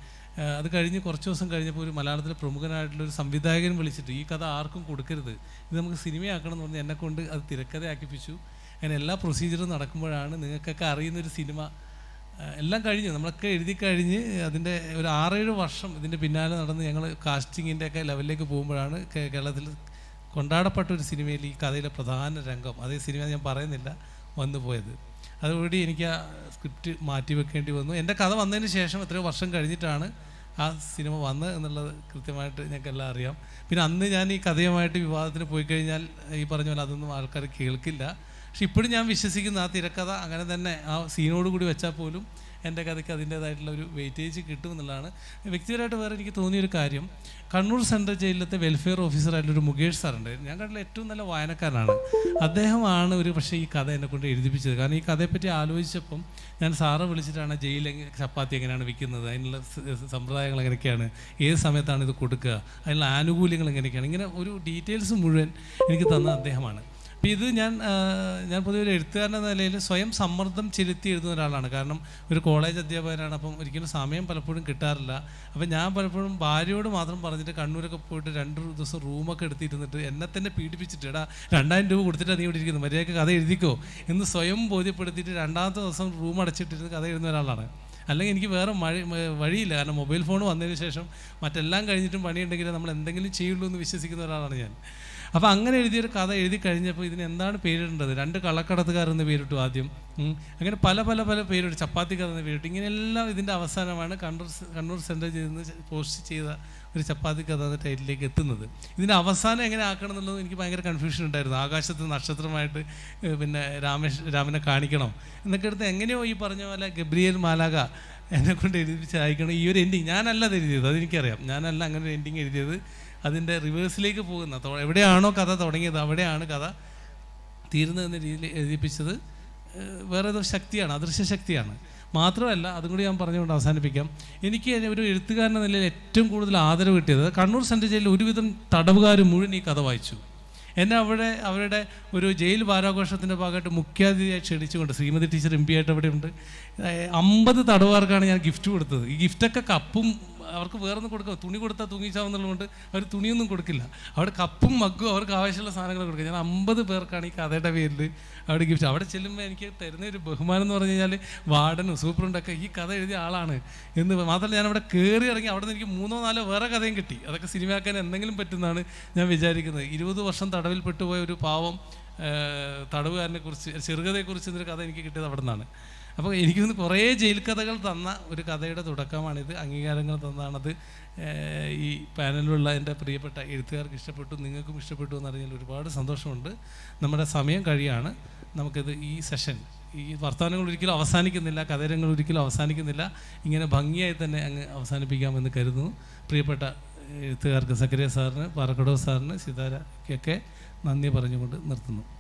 അത് കഴിഞ്ഞ് കുറച്ച് ദിവസം കഴിഞ്ഞപ്പോൾ ഒരു മലയാളത്തിലെ പ്രമുഖനായിട്ടുള്ള ഒരു സംവിധായകൻ വിളിച്ചിട്ട് ഈ കഥ ആർക്കും കൊടുക്കരുത്. ഇത് നമുക്ക് സിനിമയാക്കണം എന്ന് പറഞ്ഞ് എന്നെ കൊണ്ട് അത് തിരക്കഥയാക്കിപ്പിച്ചു. അങ്ങനെ എല്ലാ പ്രൊസീജിയറും നടക്കുമ്പോഴാണ് നിങ്ങൾക്കൊക്കെ അറിയുന്നൊരു സിനിമ എല്ലാം കഴിഞ്ഞു. നമ്മളൊക്കെ എഴുതി കഴിഞ്ഞ് അതിന്റെ ഒരു ആറേഴ് വർഷം ഇതിന്റെ പിന്നാലെ നടന്ന് ഞങ്ങൾ കാസ്റ്റിങ്ങിന്റെ ഒക്കെ ലെവലിലേക്ക് പോകുമ്പോഴാണ് കേരളത്തിൽ കൊണ്ടാടപ്പെട്ട ഒരു സിനിമയിൽ ഈ കഥയിലെ പ്രധാന രംഗം. അതേ സിനിമ ഞാൻ പറയുന്നില്ല വന്നു പോയത്. അതോടുകൂടി എനിക്ക് ആ സ്ക്രിപ്റ്റ് മാറ്റി വെക്കേണ്ടി വന്നു. എന്റെ കഥ വന്നതിന് ശേഷം എത്രയോ വർഷം കഴിഞ്ഞിട്ടാണ് ആ സിനിമ വന്നത് എന്നുള്ളത് കൃത്യമായിട്ട് ഞങ്ങൾക്കെല്ലാം അറിയാം. പിന്നെ അന്ന് ഞാൻ ഈ കഥയുമായിട്ട് വിവാദത്തിന് പോയി കഴിഞ്ഞാൽ ഈ പറഞ്ഞ പോലെ അതൊന്നും ആൾക്കാർ കേൾക്കില്ല. പക്ഷെ ഇപ്പോഴും ഞാൻ വിശ്വസിക്കുന്ന ആ തിരക്കഥ അങ്ങനെ തന്നെ ആ സീനോട് കൂടി വെച്ചാൽ പോലും എന്റെ കഥയ്ക്ക് അതിന്റേതായിട്ടുള്ള ഒരു വെയിറ്റേജ് കിട്ടും എന്നുള്ളതാണ്. വ്യക്തിപരമായിട്ട് വേറെ എനിക്ക് തോന്നിയൊരു കാര്യം കണ്ണൂർ സെൻട്രൽ ജയിലിലത്തെ വെൽഫെയർ ഓഫീസറായിട്ടുള്ളൊരു മുകേഷ് സാറുണ്ട്. ഞാൻ കണ്ടില്ല ഏറ്റവും നല്ല വായനക്കാരനാണ്. അദ്ദേഹമാണ് ഒരു പക്ഷേ ഈ കഥ എന്നെ കൊണ്ട് എഴുതിപ്പിച്ചത്. കാരണം ഈ കഥയെപ്പറ്റി ആലോചിച്ചപ്പം ഞാൻ സാറെ വിളിച്ചിട്ടാണ് ജയിലിൽ എങ്ങനെ ചപ്പാത്തി എങ്ങനെയാണ് വിൽക്കുന്നത് അതിനുള്ള സമ്പ്രദായങ്ങൾ എങ്ങനെയൊക്കെയാണ് ഏത് സമയത്താണ് ഇത് കൊടുക്കുക അതിനുള്ള ആനുകൂല്യങ്ങൾ എങ്ങനെയൊക്കെയാണ് ഇങ്ങനെ ഒരു ഡീറ്റെയിൽസ് മുഴുവൻ എനിക്ക് തന്ന അദ്ദേഹമാണ്. അപ്പോൾ ഇത് ഞാൻ ഞാൻ പൊതുവെ ഒരു നിലയിൽ സ്വയം സമ്മർദ്ദം ചെലുത്തി എഴുതുന്ന ഒരാളാണ്. കാരണം ഒരു കോളേജ് അധ്യാപകനാണ് അപ്പം ഒരിക്കലും സമയം പലപ്പോഴും കിട്ടാറില്ല. അപ്പം ഞാൻ പലപ്പോഴും ഭാര്യയോട് മാത്രം പറഞ്ഞിട്ട് കണ്ണൂരൊക്കെ പോയിട്ട് രണ്ട് ദിവസം റൂമൊക്കെ എടുത്തിരുന്നിട്ട് എന്നെ തന്നെ പീഡിപ്പിച്ചിട്ട് എടാ രണ്ടായിരം രൂപ കൊടുത്തിട്ടാണ് നീ ഇവിടെ ഇരിക്കുന്നത് മര്യാദയ്ക്ക് കഥ എഴുതിക്കോ എന്ന് സ്വയം ബോധ്യപ്പെടുത്തിയിട്ട് രണ്ടാമത്തെ ദിവസം റൂം അടച്ചിട്ടിരുന്ന് കഥ എഴുതുന്ന ഒരാളാണ്. അല്ലെങ്കിൽ എനിക്ക് വേറെ മഴ വഴിയില്ല. കാരണം മൊബൈൽ ഫോൺ വന്നതിന് ശേഷം മറ്റെല്ലാം കഴിഞ്ഞിട്ടും പണിയുണ്ടെങ്കിൽ നമ്മൾ എന്തെങ്കിലും ചെയ്യുള്ളൂ എന്ന് വിശ്വസിക്കുന്ന ഒരാളാണ് ഞാൻ. അപ്പോൾ അങ്ങനെ എഴുതിയൊരു കഥ എഴുതി കഴിഞ്ഞപ്പോൾ ഇതിന് എന്താണ് പേരിടേണ്ടത്? രണ്ട് കള്ളക്കടത്തുകാർ എന്ന് പേരിട്ടു ആദ്യം. അങ്ങനെ പല പല പല പേരിട്ടു. ചപ്പാത്തി കഥ എന്ന് പേരിട്ടു. ഇങ്ങനെയെല്ലാം ഇതിന്റെ അവസാനമാണ് കണ്ണൂർ കണ്ണൂർ സെൻട്രൽ ചെയ്ത് പോസ്റ്റ് ചെയ്ത ഒരു ചപ്പാത്തി കഥ എന്ന ടൈറ്റിലേക്ക് എത്തുന്നത്. ഇതിന്റെ അവസാനം എങ്ങനെ ആക്കണം എന്നുള്ളത് എനിക്ക് ഭയങ്കര കൺഫ്യൂഷൻ ഉണ്ടായിരുന്നു. ആകാശത്ത് നക്ഷത്രമായിട്ട് പിന്നെ രാമേഷ് രാമനെ കാണിക്കണം എന്നൊക്കെ എടുത്ത് എങ്ങനെയോ ഈ പറഞ്ഞ പോലെ ഗബ്രിയേൽ മാലാക എന്നെ കൊണ്ട് എഴുതിപ്പിച്ച് അയക്കണം. ഈ ഒരു എൻഡിങ് ഞാനല്ല അത് എഴുതിയത് അതെനിക്കറിയാം. ഞാനല്ല അങ്ങനെ ഒരു എൻഡിങ് എഴുതിയത്. അതിന്റെ റിവേഴ്സിലേക്ക് പോകുന്ന എവിടെയാണോ കഥ തുടങ്ങിയത് അവിടെയാണ് കഥ തീരുന്നതെന്ന രീതിയിൽ എഴുതിപ്പിച്ചത്. വേറെ ഏതോ ശക്തിയാണ് അദൃശ്യ ശക്തിയാണ്. മാത്രമല്ല അതും കൂടി ഞാൻ പറഞ്ഞുകൊണ്ട് അവസാനിപ്പിക്കാം. എനിക്ക് ഒരു എഴുത്തുകാരൻ എന്ന നിലയിൽ ഏറ്റവും കൂടുതൽ ആദരവ് കിട്ടിയത് കണ്ണൂർ സെൻട്രൽ ജയിലിൽ ഒരുവിധം തടവുകാർ മുഴുവൻ ഈ കഥ വായിച്ചു. എന്നെ അവിടെ അവരുടെ ഒരു ജയിൽ വാരാഘോഷത്തിന്റെ ഭാഗമായിട്ട് മുഖ്യാതിഥിയായി ക്ഷണിച്ചുകൊണ്ട് ശ്രീമതി ടീച്ചർ എം പി ആയിട്ട് അവിടെയുണ്ട്. അമ്പത് തടവുകാർക്കാണ് ഞാൻ ഗിഫ്റ്റ് കൊടുത്തത്. ഈ ഗിഫ്റ്റൊക്കെ കപ്പും അവർക്ക് വേറൊന്നും കൊടുക്കുക തുണി കൊടുത്താൽ തൂങ്ങിച്ചാവുന്നുള്ളതുകൊണ്ട് അവർ തുണിയൊന്നും കൊടുക്കില്ല. അവിടെ കപ്പും മഗ്ഗും അവർക്ക് ആവശ്യമുള്ള സാധനങ്ങൾ കൊടുക്കുക ഞാൻ അമ്പത് പേർക്കാണ് ഈ കഥയുടെ പേരിൽ അവിടെ ഗിഫ്റ്റ് അവിടെ ചെല്ലുമ്പോൾ എനിക്ക് തരുന്ന ഒരു ബഹുമാനം എന്ന് പറഞ്ഞു കഴിഞ്ഞാൽ വാർഡനും സൂപ്രണ്ടൊക്കെ ഈ കഥ എഴുതിയ ആളാണ് എന്ന് മാത്രമല്ല ഞാൻ അവിടെ കയറി ഇറങ്ങി അവിടെ നിന്ന് എനിക്ക് മൂന്നോ നാലോ വേറെ കഥയും കിട്ടി. അതൊക്കെ സിനിമയാക്കാൻ എന്തെങ്കിലും പറ്റുന്നതാണ് ഞാൻ വിചാരിക്കുന്നത്. ഇരുപത് വർഷം തടവിൽ പെട്ടുപോയ ഒരു പാവം തടവുകാരനെ കുറിച്ച് ചെറുകഥയെക്കുറിച്ച് എന്നൊരു കഥ എനിക്ക് കിട്ടിയത് അവിടെ നിന്നാണ് അപ്പോൾ തോന്നുന്നു കുറേ ജയിൽ കഥകൾ തന്ന ഒരു കഥയുടെ തുടക്കമാണിത്. അംഗീകാരങ്ങൾ തന്നാണത് ഈ പാനലിലുള്ള എന്റെ പ്രിയപ്പെട്ട എഴുത്തുകാർക്ക് ഇഷ്ടപ്പെട്ടു നിങ്ങൾക്കും ഇഷ്ടപ്പെട്ടു എന്നറിഞ്ഞാൽ ഒരുപാട് സന്തോഷമുണ്ട്. നമ്മുടെ സമയം കഴിയാണ്. നമുക്കിത് ഈ സെഷൻ ഈ വർത്തമാനങ്ങൾ ഒരിക്കലും അവസാനിക്കുന്നില്ല കഥരങ്ങൾ ഒരിക്കലും അവസാനിക്കുന്നില്ല. ഇങ്ങനെ ഭംഗിയായി തന്നെ അങ്ങ് അവസാനിപ്പിക്കാമെന്ന് കരുതുന്നു. പ്രിയപ്പെട്ട എഴുത്തുകാർക്ക് സക്കരിയ സാറിന് പാറക്കടവ് സാറിന് സിതാരയ്ക്കൊക്കെ നന്ദി പറഞ്ഞുകൊണ്ട് നിർത്തുന്നു.